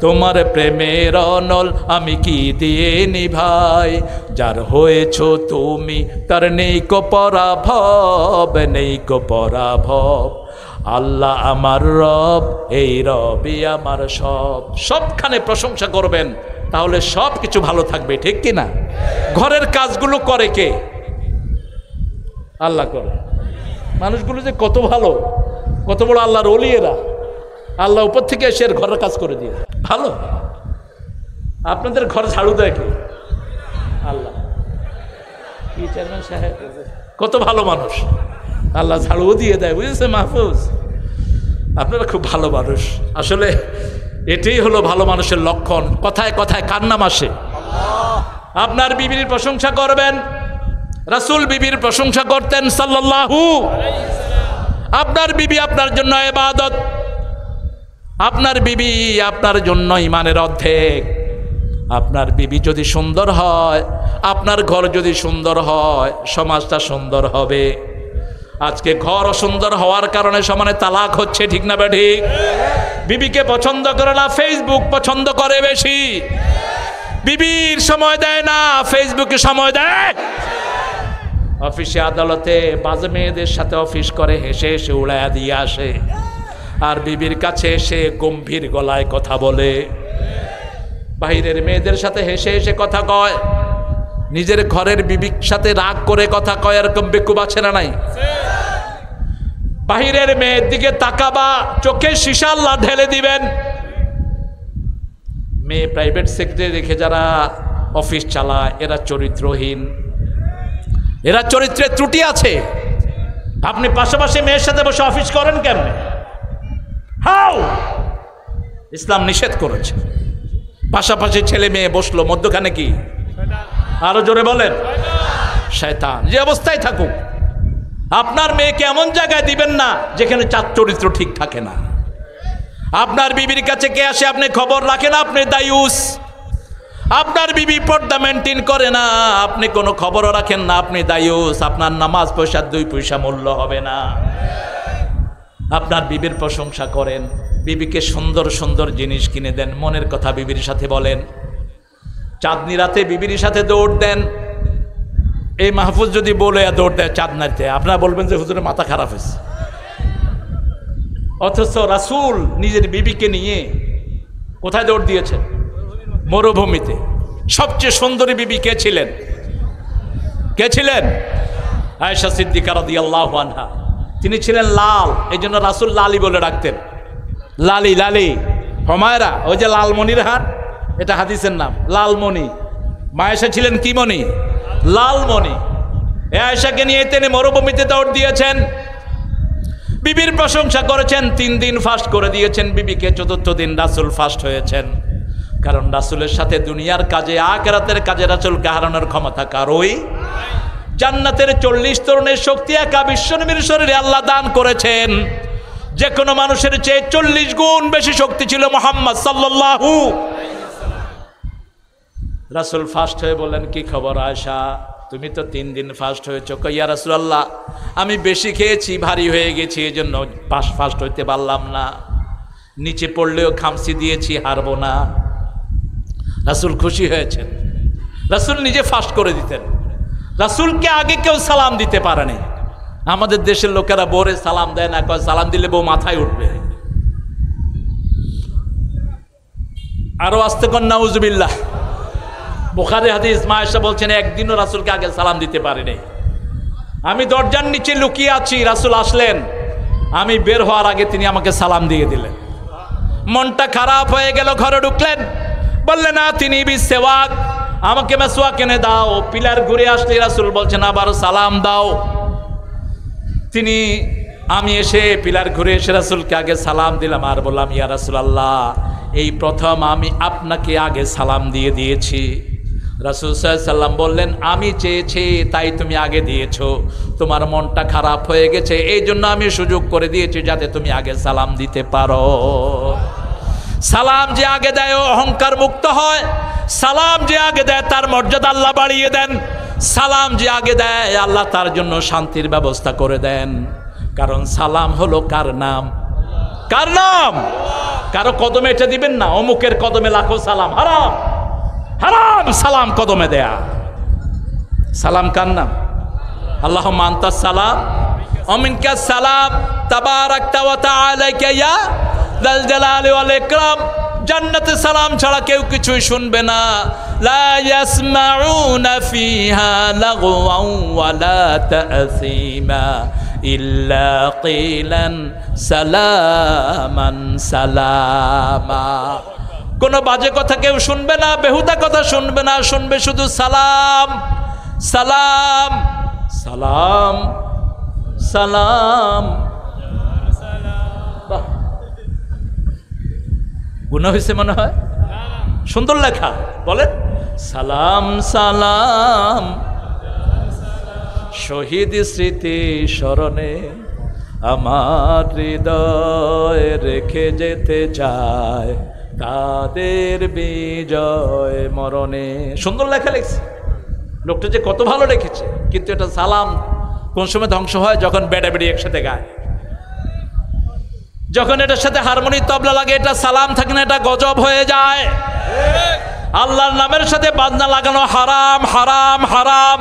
তোমার প্রেমের অনল আমি কি দিয়ে নিভাই? যার হয়েছ তুমি, তার নেই কো পরাভব, নেই কো পরাভব। আল্লাহ আমার রব, এই রবই আমার সব। সবখানে প্রশংসা করবেন, তাহলে সব কিছু ভালো থাকবে, ঠিক কি না? ঘরের কাজগুলো করে কে? আল্লাহ করে। মানুষগুলো যে কত ভালো, কত বড় আল্লাহর অলিয়েরা। আল্লাহ উপর থেকে এসে ঘরের কাজ করে দিয়ে। ভালো? আপনাদের ঘর ঝাড়ু দেয় কে? আল্লাহ। সাহেব? কত ভালো মানুষ। আল্লাহ ঝাড়ুও দিয়ে দেয় বুঝেছে মাহফুজ? আপনারা খুব ভালো মানুষ। আসলে এটাই হলো ভালো মানুষের লক্ষণ। কথায় কথায় কার নাম আসে আপনার বিবির প্রশংসা করবেন। রাসূল বিবির প্রশংসা করতেন সাল্লাল্লাহু আপনার বিবি আপনার জন্য এবাদত আপনার বিবি আপনার জন্য ইমানের অর্ধেক। আপনার বিবি যদি সুন্দর হয়, আপনার ঘর যদি সুন্দর হয়, সমাজটা সুন্দর হবে। আজকে ঘর অসুন্দর হওয়ার কারণে সমানে তালাক হচ্ছে, ঠিক না বে ঠিক? বিবিকে পছন্দ করে না ফেসবুক পছন্দ করে বেশি। বিবির সময় দেয় না ফেসবুকে সময় দেয়। অফিসে আদালতে বাজে মেয়েদের সাথে অফিস করে, হেসে হেসে উড়াইয়া দিয়ে আসে। আর বিবির কাছে এসে গম্ভীর গলায় কথা বলে। বাহিরের মেয়েদের সাথে হেসে হেসে কথা কয়। নিজের ঘরের বিবির সাথে রাগ করে কথা কয়, এরকম বেকুব আছে না নাই? বাহিরের মেয়ের দিকে তাকাবা, চোখে শিশাল্লা ঢেলে দিবেন। মেয়ে প্রাইভেট সেক্টরে রেখে যারা অফিস চালায়, এরা চরিত্রহীন। এরা চরিত্রের ত্রুটি আছে। আপনি পাশাপাশি মেয়ের সাথে বসে অফিস করেন কেমনে? হাউ ইসলাম নিষেধ করেছে। পাশাপাশি ছেলে মেয়ে বসল, মধ্যখানে কি? আরও জোরে বলেন। শয়তান, যে অবস্থায় থাকুক, আপনার মেয়েকে এমন জায়গায় দিবেন না যেখানে চার চরিত্র ঠিক থাকে না। আপনার বিবির কাছে কে আসে আপনি খবর রাখেন? আপনি দায়ুস। আপনার বিবি পর্দা মেনটেন করে না, আপনি কোনো খবরও রাখেন না, আপনি দায়ুস। আপনার নামাজ পয়সার দুই পয়সা মূল্য হবে না। আপনার বিবির প্রশংসা করেন, বিবিকে সুন্দর সুন্দর জিনিস কিনে দেন, মনের কথা বিবির সাথে বলেন। চাঁদনি রাতে বিবির সাথে দৌড় দেন। এই মাহফুজ যদি বলে দৌড় দেয় চাঁদনাতে, আপনারা বলবেন যে হুজুরের মাথা খারাপ হয়েছে। অথচ রাসূল নিজের বিবিকে নিয়ে কোথায় দৌড় দিয়েছেন? মরুভূমিতে। সবচেয়ে সুন্দরী বিবি কে ছিলেন? কে ছিলেন? আয়েশা সিদ্দিকা রাদিয়াল্লাহু আনহা। তিনি ছিলেন লাল এই জন্য রাসুল লালি বলে ডাকতেন। লালি লালি হমায়রা ওই যে লালমণির হাট এটা হাদিসের নাম, লালমণি। মায়েশা ছিলেন কি মণি? লালমণি। এ নিয়ে তিনি মরুভূমিতে দৌড় দিয়েছেন। বিবির প্রশংসা করেছেন, তিন দিন ফাস্ট করে দিয়েছেন বিবিকে, চতুর্থ দিন রাসুল ফাস্ট হয়েছেন। কারণ রাসুলের সাথে দুনিয়ার কাজে আকেরাতের কাজে রাসুলকে হারানোর ক্ষমতা কারোই জান্নাতের চল্লিশ তরুণের শক্তি একা বিশ্বনবীর শরীরে আল্লাহ দান করেছেন। যে কোনো মানুষের চেয়ে চল্লিশ গুণ বেশি শক্তি ছিল মোহাম্মদ সাল্লাল্লাহু রাসুল ফার্স্ট হয়ে বলেন কি খবর আয়সা তুমি তো তিন দিন ফার্স্ট হয়েছ। কইয়া রাসুলাল্লাহ, আমি বেশি খেয়েছি, ভারী হয়ে গেছি এই জন্য পাস ফার্স্ট হইতে পারলাম না। নিচে পড়লেও খামসি দিয়েছি, হারবো না। রাসুল খুশি হয়েছেন। রাসুল নিজে ফাস্ট করে দিতেন। রাসুলকে আগে কেউ সালাম দিতে পারেনি আমাদের দেশের লোকেরা বোরে সালাম দেয় না, কয় সালাম দিলে বউ মাথায় উঠবে। আরও আসতে কন নাউজবিল্লাহ। বোখারে হাদিস মায়েশা বলছেন, একদিনও রাসুলকে আগে সালাম দিতে পারিনি। আমি দরজার নিচে লুকিয়ে আছি, রাসুল আসলেন। আমি বের হওয়ার আগে তিনি আমাকে সালাম দিয়ে দিলেন। মনটা খারাপ হয়ে গেল, ঘরে ঢুকলেন। বললেন, না, তিনি বি সেওয়াক আমাকে মেসোয়া কেনে দাও। পিলার ঘুরে আসলে রাসুল বলছেন, আবার সালাম দাও। তিনি, আমি এসে পিলার ঘুরে এসে রাসুলকে আগে সালাম দিলাম। আর বললাম, ইয়া রাসুল আল্লাহ এই প্রথম আমি আপনাকে আগে সালাম দিয়ে দিয়েছি। রাসুল সাল্লাম বললেন, আমি চেয়েছি, তাই তুমি আগে দিয়েছ। তোমার মনটা খারাপ হয়ে গেছে, এই জন্য আমি সুযোগ করে দিয়েছি যাতে তুমি আগে সালাম দিতে পারো। সালাম যে আগে দেয় অহংকার মুক্ত হয়। সালাম যে আগে দেয়, তার মর্যাদা আল্লাহ বাড়িয়ে দেন। সালাম যে আগে দেয়, আল্লাহ তার জন্য শান্তির ব্যবস্থা করে দেন। কারণ সালাম হলো কার নাম? কার নাম? কারও কদমে এটা দিবেন না, অমুকের কদমে লাখো সালাম। হারাম! হারাম সালাম কদমে দেয়া। সালাম কার নাম? আল্লাহ মান্তা সালাম। অমিনকা সালাম। তাবারাকতা ওয়া তাআলাকা ইয়া দাল জালালি ওয়াল জান্নাতে সালাম ছাড়া কেউ কিছুই শুনবে না। ইয়াসমাউনা ফিহা তাসীমা সালামা। কোনো বাজে কথা কেউ শুনবে না, বেহুদা কথা শুনবে না, শুনবে শুধু সালাম। সালাম সালাম সালাম। গুণা হয়েছে মনে হয়? সুন্দর লেখা, বলেন। সালাম সালাম। শহীদ স্মৃতি স্মরণে আমার হৃদয় রেখে যেতে চায়। তাদের বিজয় মরণে। সুন্দর লেখা লিখছে। লোকটা যে কত ভালো লেখেছে, কিন্তু এটা সালাম কোন সময় ধ্বংস হয়? যখন বেড়া বেড়ি একসাথে গায়। যখন এটার সাথে হারমোনি তবলা লাগে, এটা সালাম থাকে না, এটা গজব হয়ে যায়। আল্লাহর নামের সাথে বাজনা লাগানো হারাম হারাম হারাম।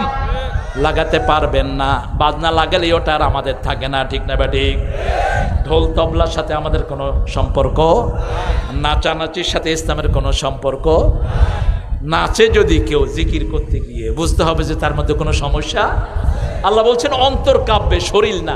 লাগাতে পারবেন না। বাজনা লাগালে ওটা আর আমাদের থাকে না, ঠিক না ঠিক ঢোল তবলার সাথে আমাদের কোনো সম্পর্ক? নাচানাচির সাথে ইসলামের কোনো সম্পর্ক? নাচে যদি কেউ জিকির করতে গিয়ে বুঝতে হবে যে তার মধ্যে কোনো সমস্যা? আল্লাহ বলছেন, অন্তর কাঁপবে, শরীর না।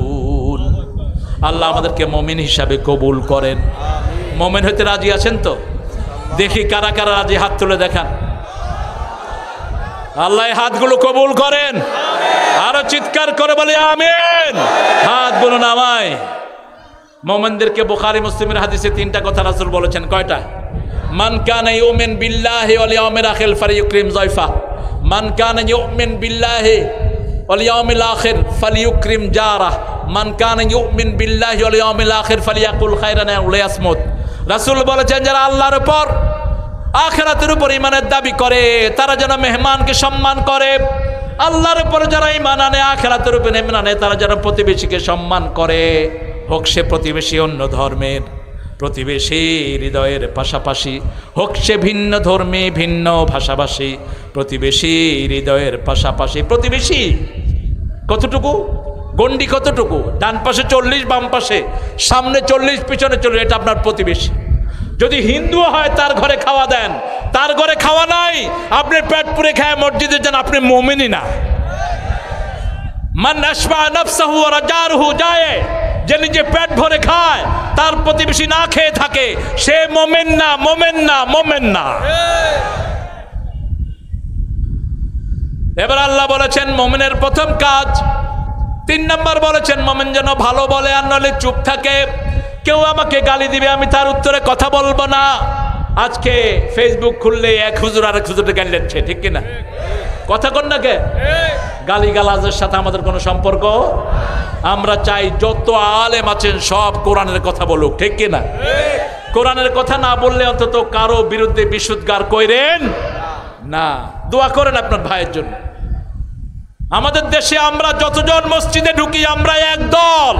আল্লাহ আমাদেরকে মমিন হিসাবে কবুল করেন। মমিন হইতে রাজি আছেন তো? দেখি কারা কারা রাজি, হাত তুলে দেখান। আল্লাহ হাতগুলো কবুল করেন। আরও চিৎকার করে বলে, আমিন! হাতগুলো নামায়। মোমেনদেরকে বোখারি, মুসলিমের হাদিসে তিনটা কথা রাসুল বলেছেন। কয়টা? মান কানা ইউমিন বিল্লাহি ওয়াল ইয়াউমিল আখির ফালিয়ুকরিম যায়ফা মান কানা ইউমিন বিল্লাহি ওয়াল ইয়াউমিল আখির ফালিয়ুকরিম জারাহ। মান কানা ইউমিন বিল্লাহি ওয়াল ইয়াউমিল আখির ফালিয়াকুল খায়রান আও লিয়াসমুত রাসূল বলেছেন, যারা আল্লাহর উপর আখেরাতের উপর ইমানের দাবি করে, তারা যেন মেহমানকে সম্মান করে। আল্লাহর উপর যারা ইমান আনে, আখেরাতের উপর ইমান আনে, তারা যেন প্রতিবেশীকে সম্মান করে। হোক সে প্রতিবেশী অন্য ধর্মের, প্রতিবেশী হৃদয়ের পাশাপাশি। হোক সে ভিন্ন ধর্মে ভিন্ন ভাষাভাষী, প্রতিবেশী হৃদয়ের পাশাপাশি। প্রতিবেশী কতটুকু? গন্ডি কতটুকু? ডান পাশে চল্লিশ, বাম পাশে। সামনে চল্লিশ, পিছনে চল্লিশ, এটা আপনার প্রতিবেশী। যদি হিন্দু হয়, তার ঘরে খাওয়া দেন। তার ঘরে খাওয়া নাই, আপনি পেট পুরে খায় মসজিদে যান, আপনি মোমেনই না। মান নফসাহু রাজারহু যায়। যে নিজে পেট ভরে খায়, তার প্রতিবেশী না খেয়ে থাকে। সে মোমেন না মোমেন না মোমেন না। এবার আল্লাহ বলেছেন, মোমেনের প্রথম কাজ তিন নম্বর বলেছেন, মোমেন যেন ভালো বলে আর নাহলে চুপ থাকে। কেউ আমাকে গালি দিবে, আমি তার উত্তরে কথা বলব না। আজকে ফেসবুক খুললে এক হুজুর আর এক গালি দিচ্ছে, ঠিক কিনা? কথা কন না কে? গালি গালাজের সাথে আমাদের কোনো সম্পর্ক? আমরা চাই যত আলেম আছেন, সব কোরআনের কথা বলুক, ঠিক কিনা? কোরআনের কথা না বললে অন্তত কারও বিরুদ্ধে বিশুদ্গার কইরেন না। দোয়া করেন আপনার ভাইয়ের জন্য। আমাদের দেশে আমরা যতজন মসজিদে ঢুকি, আমরা এক দল।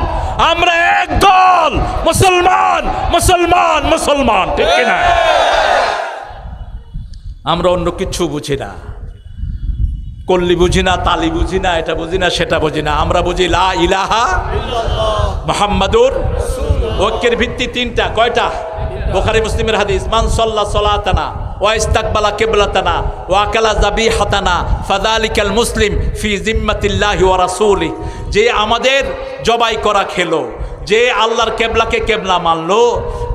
আমরা এক দল। মুসলমান মুসলমান মুসলমান। ঠিক কিনা আমরা অন্য কিছু বুঝি না। কল্লি বুঝি না, তালি বুঝি না, এটা বুঝি না, সেটা বুঝি না। আমরা বুঝি লা ইলাহা মোহাম্মদুর ঐক্যের ভিত্তি তিনটা, কয়টা? বোখারি মুসলিমের হাদিস, মান সল্লা সলাতানা কিবলাতানা আকালা যাবিহাতানা মুসলিম ফি যে আমাদের জবাই করা খেলো, যে আল্লাহর কেবলাকে কেবলা মানলো,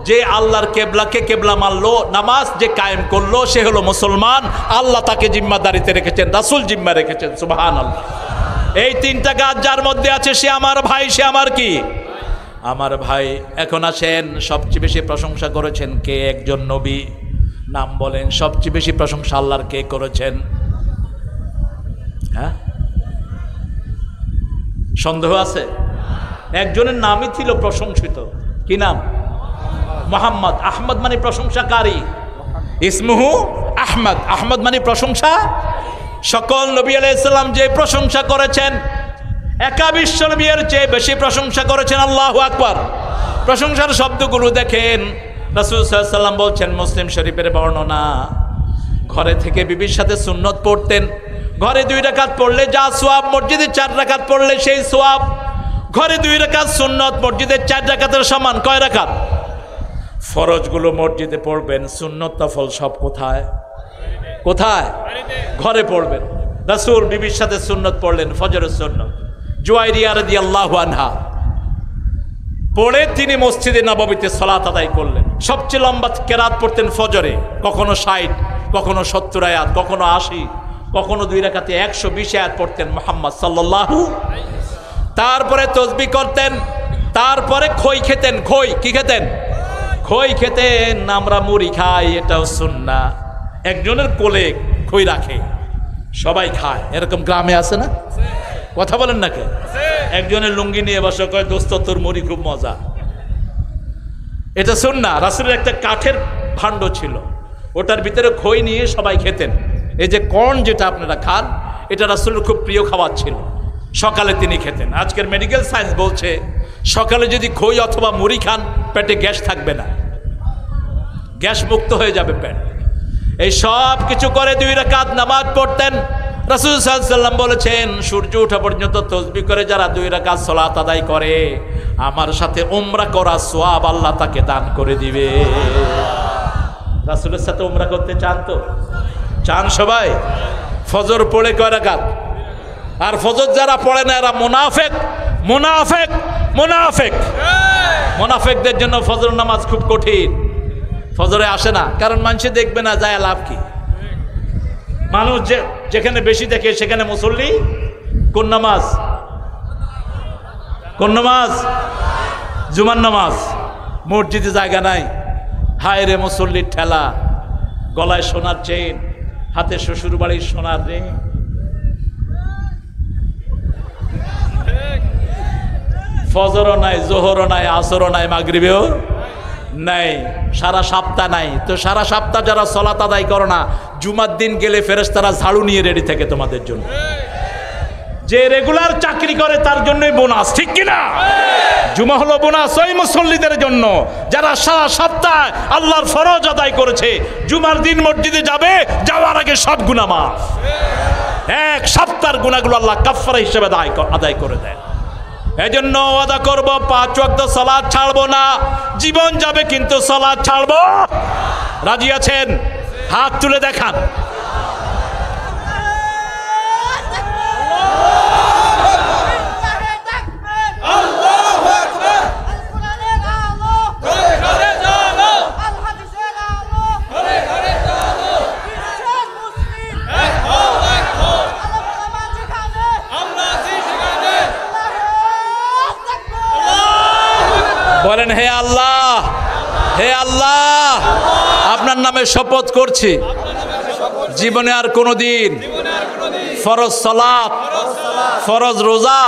যে আল্লাহর কেবলাকে কেবলা মানলো, নামাজ যে কায়েম করল, সে হলো মুসলমান। আল্লাহ তাকে জিম্মাদারিতে রেখেছেন, রাসূল জিম্মা রেখেছেন, সুবহানাল্লাহ। এই তিনটা গাছ যার মধ্যে আছে, সে আমার ভাই, সে আমার কি? আমার ভাই, এখন আসেন, সবচেয়ে বেশি প্রশংসা করেছেন কে? একজন নবী। নাম বলেন, সবচেয়ে বেশি প্রশংসা আল্লাহর কে করেছেন? হ্যাঁ? সন্দেহ আছে? একজনের নামই ছিল প্রশংসিত। কি নাম? মোহাম্মদ। আহমদ মানে প্রশংসাকারী। ইসমুহু আহমদ। আহমদ মানে প্রশংসা সকল নবী আলাইসাল্লাম যে প্রশংসা করেছেন একা নবীর চেয়ে বেশি প্রশংসা করেছেন আল্লাহ আকবর। প্রশংসার শব্দগুলো দেখেন, রাসুল বলছেন, মুসলিম শরীফের বর্ণনা, ঘরে থেকে বিবির সাথে সুন্নত পড়তেন, ঘরে দুই রাকাত পড়লে যা সোয়াব মসজিদে চার রাকাত পড়লে সেই সোয়াব ঘরে দুই রাকাত সুন্নত মসজিদের চার রাকাতের সমান কয় রাকাত? ফরজগুলো মসজিদে পড়বেন, সুন্নত নফল সব কোথায়? কোথায়? ঘরে পড়বেন। রাসূল বিবির সাথে সুন্নত পড়লেন, ফজরের সুন্নত। আনহা। পড়ে তিনি মসজিদে নববীতে সলাত আদায় করলেন। সবচেয়ে লম্বা কেরাত পড়তেন ফজরে, কখনো ষাট, কখনো সত্তর আয়াত, কখনো আশি, কখনো দুই রাকাতে একশো বিশ আয়াত পড়তেন মোহাম্মদ সাল্লাল্লাহু তারপরে তসবি করতেন, তারপরে খই খেতেন, খই কি খেতেন? খই খেতেন, আমরা মুড়ি খাই, এটাও সুন্না। একজনের কোলে খই রাখে, সবাই খায়, এরকম গ্রামে আছে না? কথা বলেন না কে? একজনের লুঙ্গি নিয়ে বসে কয়, দোস্ত, তোর মুড়ি খুব মজা। এটা শুন না রাসুলের একটা কাঠের ভাণ্ড ছিল। ওটার ভিতরে খই নিয়ে সবাই খেতেন। এই যে কর্ন যেটা আপনারা খান, এটা রাসুলের খুব প্রিয় খাবার ছিল। সকালে তিনি খেতেন। আজকের মেডিকেল সায়েন্স বলছে, সকালে যদি খই অথবা মুড়ি খান, পেটে গ্যাস থাকবে না। গ্যাস মুক্ত হয়ে যাবে পেট। এই সব কিছু করে দুই রাকাত নামাজ পড়তেন। রাসুল সাল্লাম বলেছেন, সূর্য ওঠা পর্যন্ত তসবি করে যারা দুই রাকাত সলাত আদায় করে, আমার সাথে উমরা করা সোয়াব আল্লাহ তাকে দান করে দিবে। রাসুলের সাথে উমরা করতে চান তো? চান সবাই? ফজর পড়ে কয় রাকাত? আর ফজর যারা পড়ে না, এরা মোনাফেক। মোনাফেক মোনাফেক। মোনাফেকদের জন্য ফজর নামাজ খুব কঠিন। ফজরে আসে না, কারণ মানুষে দেখবে না, যায় লাভ কি? মানুষ যেখানে বেশি দেখে সেখানে মুসল্লি? কোন নামাজ? কোন নামাজ? জুমার নামাজ। মসজিদে জায়গা নাই। হায় রে মুসল্লির ঠেলা। গলায় সোনার চেন হাতে শ্বশুর বাড়ির সোনার রে। ফজরও নাই, জোহরও নাই, আসরও নাই, মাগরিবেও নাই, সারা সপ্তাহ নাই। তো সারা সপ্তাহ যারা সলাত আদায় করো না, জুমার দিন গেলে ফেরেস তারা ঝাড়ু নিয়ে রেডি থাকে তোমাদের জন্য। যে রেগুলার চাকরি করে তার জন্যই বোনাস ঠিক কিনা জুমা হলো বোনাস ওই মুসল্লিদের জন্য, যারা সারা সপ্তাহ আল্লাহর ফরজ আদায় করেছে। জুমার দিন মসজিদে যাবে, যাওয়ার আগে সব গুণা মাফ। এক সপ্তাহের গুণাগুলো আল্লাহ কাফারা হিসেবে আদায় আদায় করে দেয়। এজন্য ওয়াদা করব, পাঁচ ওয়াক্ত সালাদ ছাড়বো না। জীবন যাবে কিন্তু সালাদ ছাড়বো। রাজি আছেন? হাত তুলে দেখান। বলেন, হে আল্লাহ হে আল্লাহ, আপনার নামে শপথ করছি। জীবনে আর কোনো দিন ফরজ সলাপ ফরজ রোজা,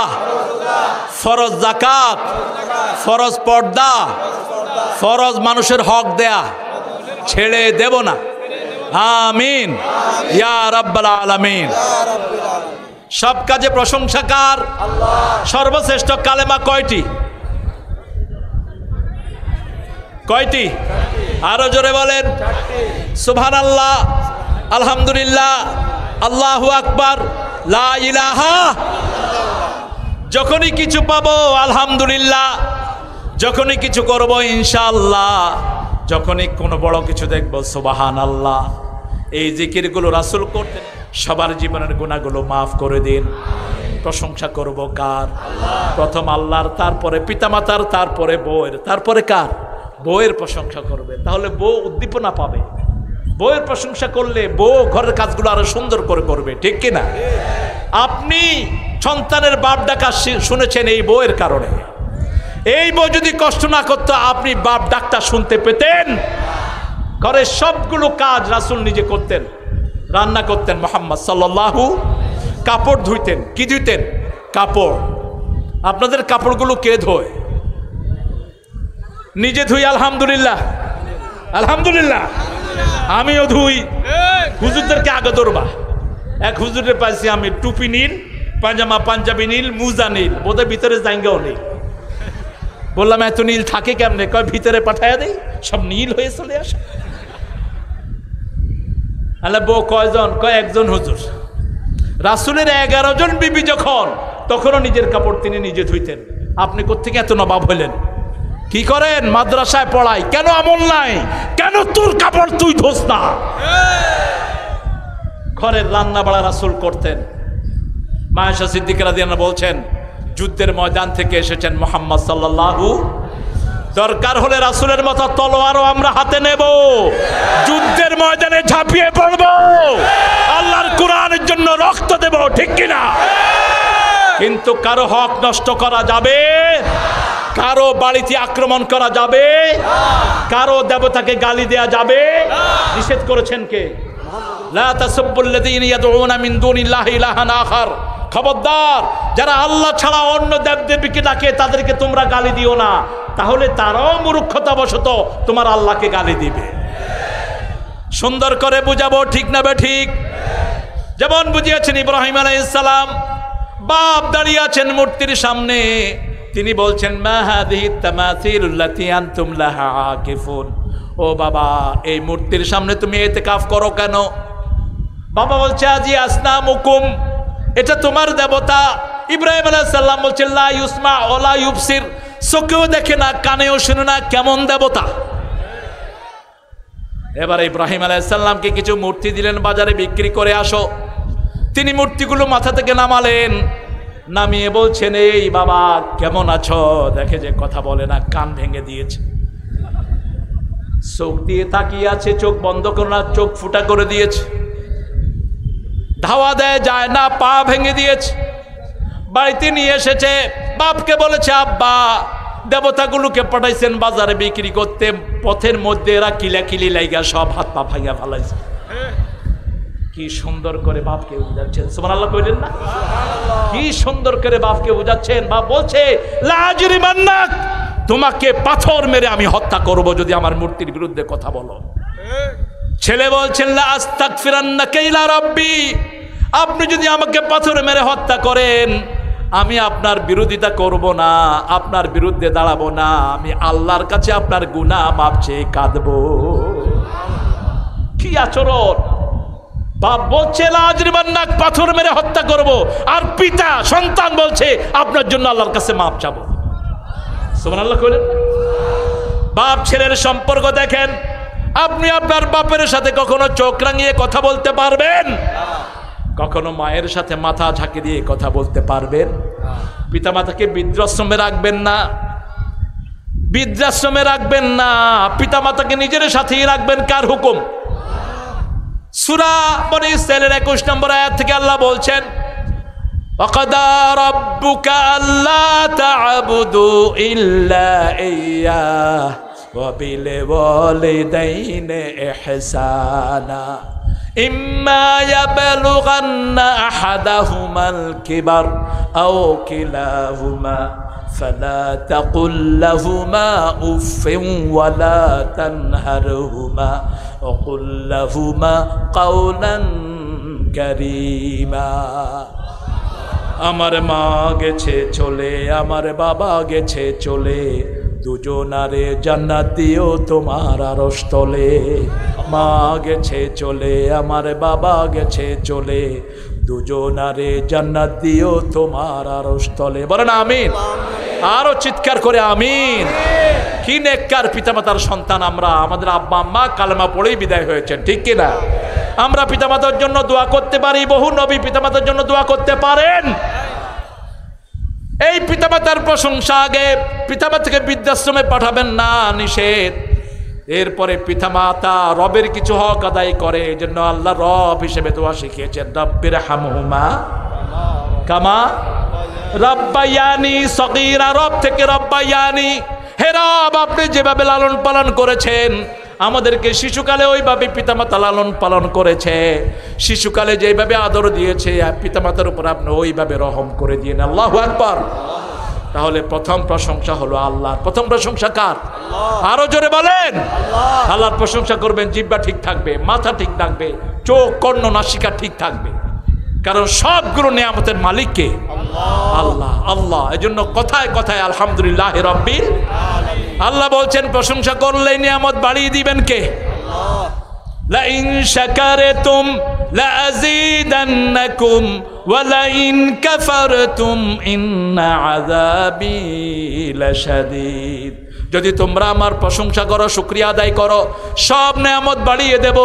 ফরজ জাকাত ফরজ পর্দা, ফরজ মানুষের হক দেয়া ছেড়ে দেব না। আমিন। ইয়া আলামিন। সব কাজে প্রশংসাকার সর্বশ্রেষ্ঠ কালেমা কয়টি? কয়টি? আরও জোরে বলেন। সুবহান আল্লাহ আলহামদুলিল্লাহ, আল্লাহু আকবার ইলাহা। যখনই কিছু পাবো, আলহামদুলিল্লাহ। যখনই কিছু করব, ইনশাআল্লাহ। যখনই কোনো বড় কিছু দেখব সুবাহান আল্লাহ এই জিকিরগুলো রাসুল করতেন, সবার জীবনের গুণাগুলো মাফ করে দিন। প্রশংসা করব কার? প্রথম আল্লাহর, তারপরে পিতামাতার, তারপরে বউয়ের, তারপরে কার? বউয়ের প্রশংসা করবে, তাহলে বউ উদ্দীপনা পাবে। বউয়ের প্রশংসা করলে বউ ঘরের কাজগুলো আরও সুন্দর করে করবে, ঠিক কিনা আপনি সন্তানের বাপ ডাকা শুনেছেন এই বউয়ের কারণে। এই বউ যদি কষ্ট না করতো, আপনি বাপ ডাক্তার শুনতে পেতেন। ঘরের সবগুলো কাজ রাসুল নিজে করতেন, রান্না করতেন, মোহাম্মদ সাল্লাহু কাপড় ধুইতেন। কি ধুইতেন? কাপড়। আপনাদের কাপড়গুলো কে ধোয়? নিজে ধুই, আলহামদুলিল্লাহ। আলহামদুলিল্লাহ। আমিও ধুই। হুজুরদেরকে আগে ধরবা। এক হুজুরের পাইছি আমি টুপি নীল পাঞ্জামা পাঞ্জাবি নীল, মুজা নীল। বোধহয় ভিতরে জাঙ্গাও নেই। বললাম, এত নীল থাকে কেমনে? কয়, ভিতরে পাঠায় দেই, সব নীল হয়ে চলে আসে। আল্লাহ বউ কয়জন? কয়, একজন হুজুর। রাসুলের এগারো জন বিবি যখন, তখনও নিজের কাপড় তিনি নিজে ধুইতেন। আপনি কোথেকে এত নবাব হইলেন? কি করেন? মাদ্রাসায় পড়াই কেন আমল নাই? কেন তোর কাপড় তুই ধোস না? ঘরের রান্না বাড়া রাসুল করতেন। মায়েশা সিদ্দিকরা দিয়ানা বলছেন, যুদ্ধের ময়দান থেকে এসেছেন মোহাম্মদ সাল্লাল্লাহু দরকার হলে রাসুলের মতো তলোয়ারও আমরা হাতে নেব। যুদ্ধের ময়দানে ঝাঁপিয়ে পড়ব। আল্লাহর কোরআনের জন্য রক্ত দেব, ঠিক কিনা? কিন্তু কারও হক নষ্ট করা যাবে কারও বাড়িতে আক্রমণ করা যাবে? কারও দেবতাকে গালি দেয়া যাবে? নিষেধ করেছেন কে? খবরদার, যারা আল্লাহ ছাড়া অন্য দেবদেবীকে ডাকে, তাদেরকে তোমরা গালি দিও না। তাহলে তারাও মূর্খতাবশত তোমার আল্লাহকে গালি দিবে। সুন্দর করে বুঝাবো, ঠিক না বে ঠিক? যেমন বুঝিয়েছেন ইব্রাহিম আলাইসালাম বাপ দাঁড়িয়ে আছেন মূর্তির সামনে। তিনি বলছেন মাহাদিহি তামাসিলুল্লাতি আনতুম লাহা আকিফুন। ও বাবা, এই মূর্তির সামনে তুমি এতে কাফ করো কেন? বাবা বলছে, আজি আসনাম হুকুম এটা তোমার দেবতা। ইব্রাহিম আলাইসাল্লাম বলছেন লা ইউসমা ওলা ইউবসির, চোখেও দেখে না, কানেও শুনে না, কেমন দেবতা? এবার ইব্রাহিম আলাইসাল্লামকে কিছু মূর্তি দিলেন, বাজারে বিক্রি করে আসো। তিনি মূর্তিগুলো মাথা থেকে নামালেন। নামিয়ে বলছেন, এই বাবা, কেমন আছো? দেখে যে কথা বলে না, কান ভেঙে দিয়েছে। চোখ দিয়ে তাকিয়ে আছে, চোখ বন্ধ করে না, চোখ ফুটা করে দিয়েছে। ধাওয়া দেয়, যায় না, পা ভেঙে দিয়েছে। বাড়িতে নিয়ে এসেছে, বাপকে বলেছে, আব্বা, দেবতাগুলোকে পাঠাইছেন বাজারে বিক্রি করতে, পথের মধ্যে এরা কিলাকিলি লাইগা সব হাত পা ভাইয়া ফালাইছে। কি সুন্দর করে বাপকে বুঝাচ্ছেন সুমান আল্লাহ কইলেন না? কি সুন্দর করে বাপকে বুঝাচ্ছেন বাপ বলছে তোমাকে পাথর মেরে আমি হত্যা করব যদি আমার মূর্তির বিরুদ্ধে কথা বলো। ছেলে বলছেন আপনি যদি আমাকে পাথর মেরে হত্যা করেন, আমি আপনার বিরোধিতা করব না, আপনার বিরুদ্ধে দাঁড়াবো না, আমি আল্লাহর কাছে আপনার গুনাহ মাপ চেয়ে কাঁদবো। কি আচরণ? বাপ বলছে লাজরিবান্নাক পাথর মেরে হত্যা করব। আর পিতা, সন্তান বলছে, আপনার জন্য আল্লাহর কাছে মাপ চাবো। সুমান আল্লাহ কইলেন। বাপ ছেলের সম্পর্ক দেখেন। আপনি আপনার বাপের সাথে কখনো চোখ রাঙিয়ে কথা বলতে পারবেন? কখনো মায়ের সাথে মাথা ঝাঁকি দিয়ে কথা বলতে পারবেন? পিতামাতাকে বৃদ্ধাশ্রমে রাখবেন না। বৃদ্ধাশ্রমে রাখবেন না। পিতামাতাকে নিজের সাথেই রাখবেন। কার হুকুম? সুরা বনি ইসরায়েলের একুশ নম্বর আয়াত থেকে আল্লাহ বলছেন وقضى ربك ألا تعبدوا إلا إياه وبالوالدين إحسانا إما يبلغن أحدهما الكبر أو كلاهما فلا تقل لهما اف ولا تنهرهما وقل لهما قولا كريما আমার মা গেছে চলে আমার বাবা গেছে চলে দুজনারে জান্নাত দিও তোমার আরস্তলে মা গেছে চলে আমার বাবা গেছে চলে দুজনারে জান্নাত দিও তোমার আরস্তলে বলেন আমিন আরও চিৎকার করে, আমিন। কি নেককার পিতামাতার সন্তান আমরা। আমাদের আব্বা, আম্মা কালেমা পড়েই বিদায় হয়েছেন, ঠিক কিনা? আমরা পিতামাতার জন্য দোয়া করতে পারি, বহু নবী পিতামাতার জন্য দোয়া করতে পারেন। এই পিতামাতার প্রশংসা আগে পিতামাতাকে বৃদ্ধাশ্রমে পাঠাবেন না, নিষেধ। এরপরে পিতামাতা রবের কিছু হক আদায় করে এই জন্য আল্লাহ রব হিসেবে দোয়া শিখিয়েছেন রব্বির হামহুমা কামা রব্বায়ানি সগীরা রব থেকে রব্বায়ানি। হে রব আপনি যেভাবে লালন পালন করেছেন আমাদেরকে শিশুকালে ওইভাবে পিতামাতা লালন পালন করেছে। শিশুকালে যেভাবে আদর দিয়েছে পিতামাতার উপর আপনি ওইভাবে রহম করে দিয়ে আল্লাহ আকবার। তাহলে প্রথম প্রশংসা হলো আল্লাহ। প্রথম প্রশংসা কার? আরও জোরে বলেন। আল্লাহর প্রশংসা করবেন জিব্বা ঠিক থাকবে মাথা ঠিক থাকবে চোখ কর্ণ নাসিকা ঠিক থাকবে। কারণ সবগুলো নিয়ামতের মালিককে আল্লাহ আল্লাহ এই জন্য কথায় কথায় আলহামদুলিল্লাহ রব্বিল আল্লাহ বলছেন প্রশংসা করলে নিয়ামত বাড়িয়ে দিবেন কে لئن شكرتم لأزيدنكم ولئن كفرتم إن عذابي لشديد যদি তোমরা আমার প্রশংসা করো, শুক্রিয়া আদায় করো, সব নেয়ামত বাড়িয়ে দেব।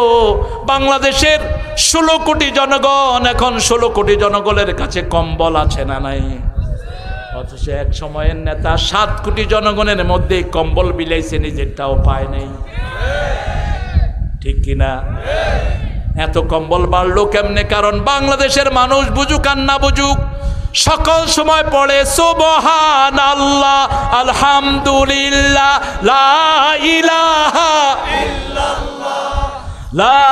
বাংলাদেশের ষোলো কোটি জনগণ, এখন ষোলো কোটি জনগণের কাছে কম্বল আছে না নাই? অথচ এক সময়ের নেতা সাত কোটি জনগণের মধ্যে কম্বল বিলাইছে নিজেরটাও পায় নাই। ঠিক কিনা? এত কম্বল বাড়লো কেমনে? কারণ বাংলাদেশের মানুষ বুঝুক আর না বুঝুক সকল সময় পড়ে সুবহান আল্লাহ আলহামদুলিল্লাহ, লা ইলাহা লা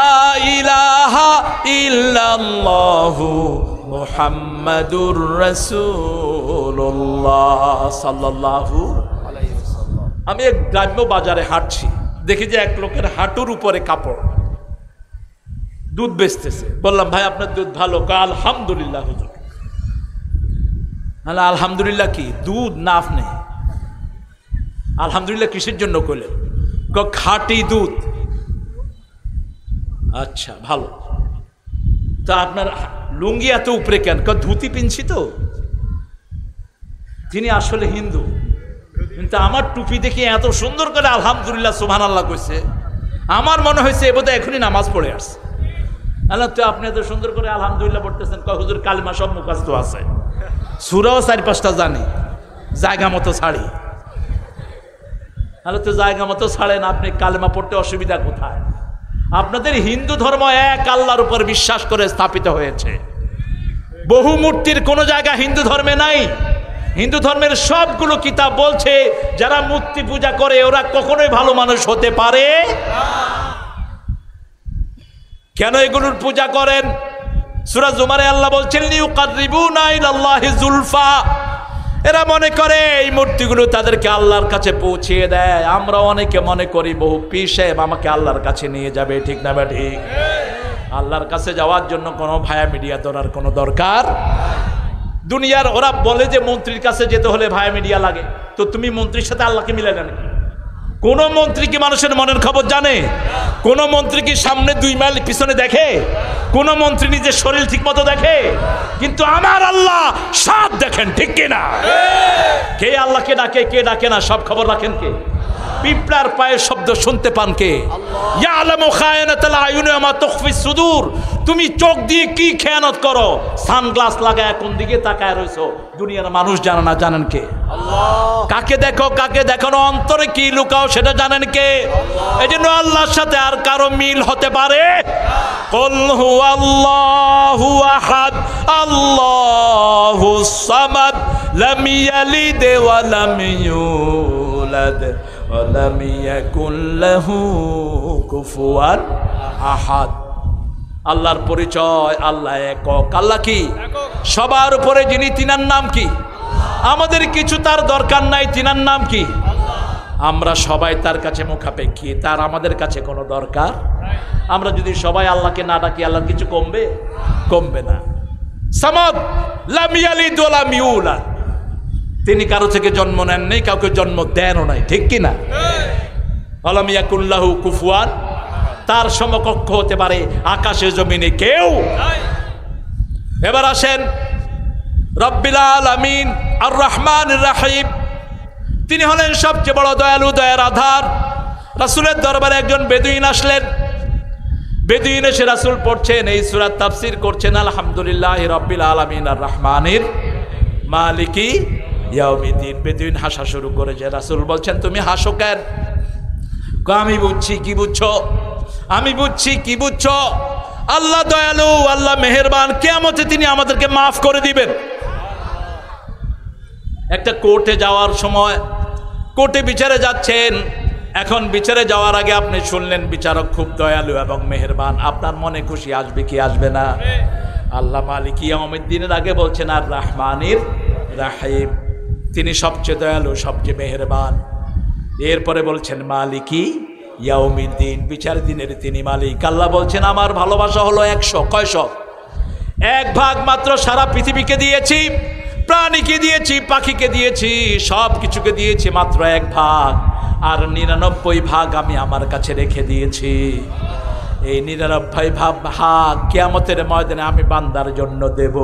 ইলাহা মুহাম্মাদুর রাসূলুল্লাহ সাল্লাল্লাহু আমি এক গ্রাম্য বাজারে হাঁটছি, দেখি যে এক লোকের হাঁটুর উপরে কাপড়। দুধ বেচতেছে। বললাম, ভাই, আপনার দুধ ভালো? আলহামদুলিল্লাহ, হুজুর। আল্লাহ আলহামদুলিল্লাহ কি? দুধ নাফ আপনি? আলহামদুলিল্লাহ কিসের জন্য করলেন ক খাঁটি দুধ। আচ্ছা ভালো। তা আপনার লুঙ্গি এত উপরে কেন? ক ধুতি পিনছি তো। তিনি আসলে হিন্দু। কিন্তু আমার টুপি দেখে এত সুন্দর করে আলহামদুলিল্লাহ সুহান আল্লাহ কইছে। আমার মনে হয়েছে এ বোধহয় এখনই নামাজ পড়ে আসছে। আল্লাহ, তো আপনি এত সুন্দর করে আলহামদুলিল্লাহ পড়তেছেন ক হুজুর কালিমা সব মুখাস্ত আছে। সুরাও চারি পাঁচটা জানি, জায়গা মতো ছাড়ি। তাহলে তো জায়গা মতো ছাড়েন আপনি কালেমা পড়তে অসুবিধা কোথায়? আপনাদের হিন্দু ধর্ম এক আল্লাহর উপর বিশ্বাস করে স্থাপিত হয়েছে। বহু মূর্তির কোনো জায়গা হিন্দু ধর্মে নাই। হিন্দু ধর্মের সবগুলো কিতাব বলছে, যারা মূর্তি পূজা করে, ওরা কখনোই ভালো মানুষ হতে পারে কেন এগুলোর পূজা করেন? সুরাজ জুমারে আল্লাহ বলছেন জুলফা। এরা মনে করে এই মূর্তিগুলো তাদেরকে আল্লাহর কাছে পৌঁছিয়ে দেয়। আমরা অনেকে মনে করি বহু সাহেব আমাকে আল্লাহর কাছে নিয়ে যাবে, ঠিক না বা ঠিক। আল্লাহর কাছে যাওয়ার জন্য কোনো ভায়া মিডিয়া ধরার কোনো দরকার দুনিয়ার ওরা বলে যে মন্ত্রীর কাছে যেতে হলে ভায়া মিডিয়া লাগে। তো তুমি মন্ত্রীর সাথে আল্লাহকে মিলে না নাকি? কোন মন্ত্রী কি মানুষের মনের খবর জানে? কোন মন্ত্রী কি সামনে দুই মাইল পিছনে দেখে? কোন মন্ত্রী নিজের শরীর ঠিক মতো দেখে কিন্তু আমার আল্লাহ সাপ দেখেন ঠিক কিনা? কে আল্লাহকে ডাকে কে ডাকে না সব খবর রাখেন কে? পিঁপড়ার পায়ের শব্দ শুনতে পান কে? সুদূর। তুমি চোখ দিয়ে কি খেয়ানত করো? সানগ্লাস লাগায় কোন দিকে তাকায় রয়েছো দুনিয়ার মানুষ জানে না জানেন কে? কাকে দেখো কাকে দেখানো অন্তরে কি লুকাও সেটা জানেন কে? এই জন্য আল্লাহর সাথে আর কারও মিল হতে পারে? আল্লাহু সামাদ ولم يولد ولم يكن له كفوا أحد আল্লাহর পরিচয় আল্লাহ একক আল্লাহ কি সবার উপরে যিনি তিনার নাম কি আমাদের কিছু তার দরকার নাই তিনার নাম কি আমরা সবাই তার কাছে মুখাপেক্ষী তার আমাদের কাছে কোনো দরকার আমরা যদি সবাই আল্লাহকে না ডাকি আল্লাহর কিছু কমবে কমবে না সামাদ লামিয়ালি দোলামিউলা তিনি কারও থেকে জন্ম নেন নেই কাউকে জন্ম দেনও নাই ঠিক কি না আলামিয়াকুল্লাহু কুফুয়ান তার সমকক্ষ হতে পারে আকাশে জমিনে কেউ এবার আসেন রব্বিল আমিন আর রহমান রাহিম। তিনি হলেন সবচেয়ে বড় দয়ালু দয়ার আধার। রাসুলের দরবারে একজন বেদুইন আসলেন। বেদুইন এসে রাসুল পড়ছেন এই সুরাত তাফসির করছেন আলহামদুলিল্লাহ রব্বিল আলমিন আর রহমানির মালিকি। ইয়াউমিদ্দিন, বেদুইন হাসা শুরু করেছে রাসুল বলছেন, তুমি হাসো কেন? আমি বুঝছি, কি বুঝছ? আমি বুঝছি, কি বুঝছ? আল্লাহ দয়ালু, আল্লাহ মেহেরবান কেমতে তিনি আমাদেরকে মাফ করে দিবেন। একটা কোর্টে যাওয়ার সময় কোর্টে বিচারে যাচ্ছেন। এখন বিচারে যাওয়ার আগে আপনি শুনলেন, বিচারক খুব দয়ালু এবং মেহেরবান। আপনার মনে খুশি আসবে কি আসবে না? আল্লাহ মালিক ইয়ামের দিনের আগে বলছেন, আর রাহমানির রাহিম। তিনি সবচেয়ে দয়ালু, সবচেয়ে মেহেরবান। এরপরে বলছেন, মালিকি ইয়াউমির দিন বিচার দিনের তিনি মালিক। আল্লাহ বলছেন, আমার ভালোবাসা হলো একশো, কয়শো? এক ভাগ মাত্র সারা পৃথিবীকে দিয়েছি, প্রাণীকে দিয়েছি, পাখিকে দিয়েছি সব কিছুকে দিয়েছি মাত্র এক ভাগ। আর নিরানব্বই ভাগ আমি আমার কাছে রেখে দিয়েছি। এই নিরানব্বই ভাগ ভাগ কেয়ামতের ময়দানে আমি বান্দার জন্য দেব।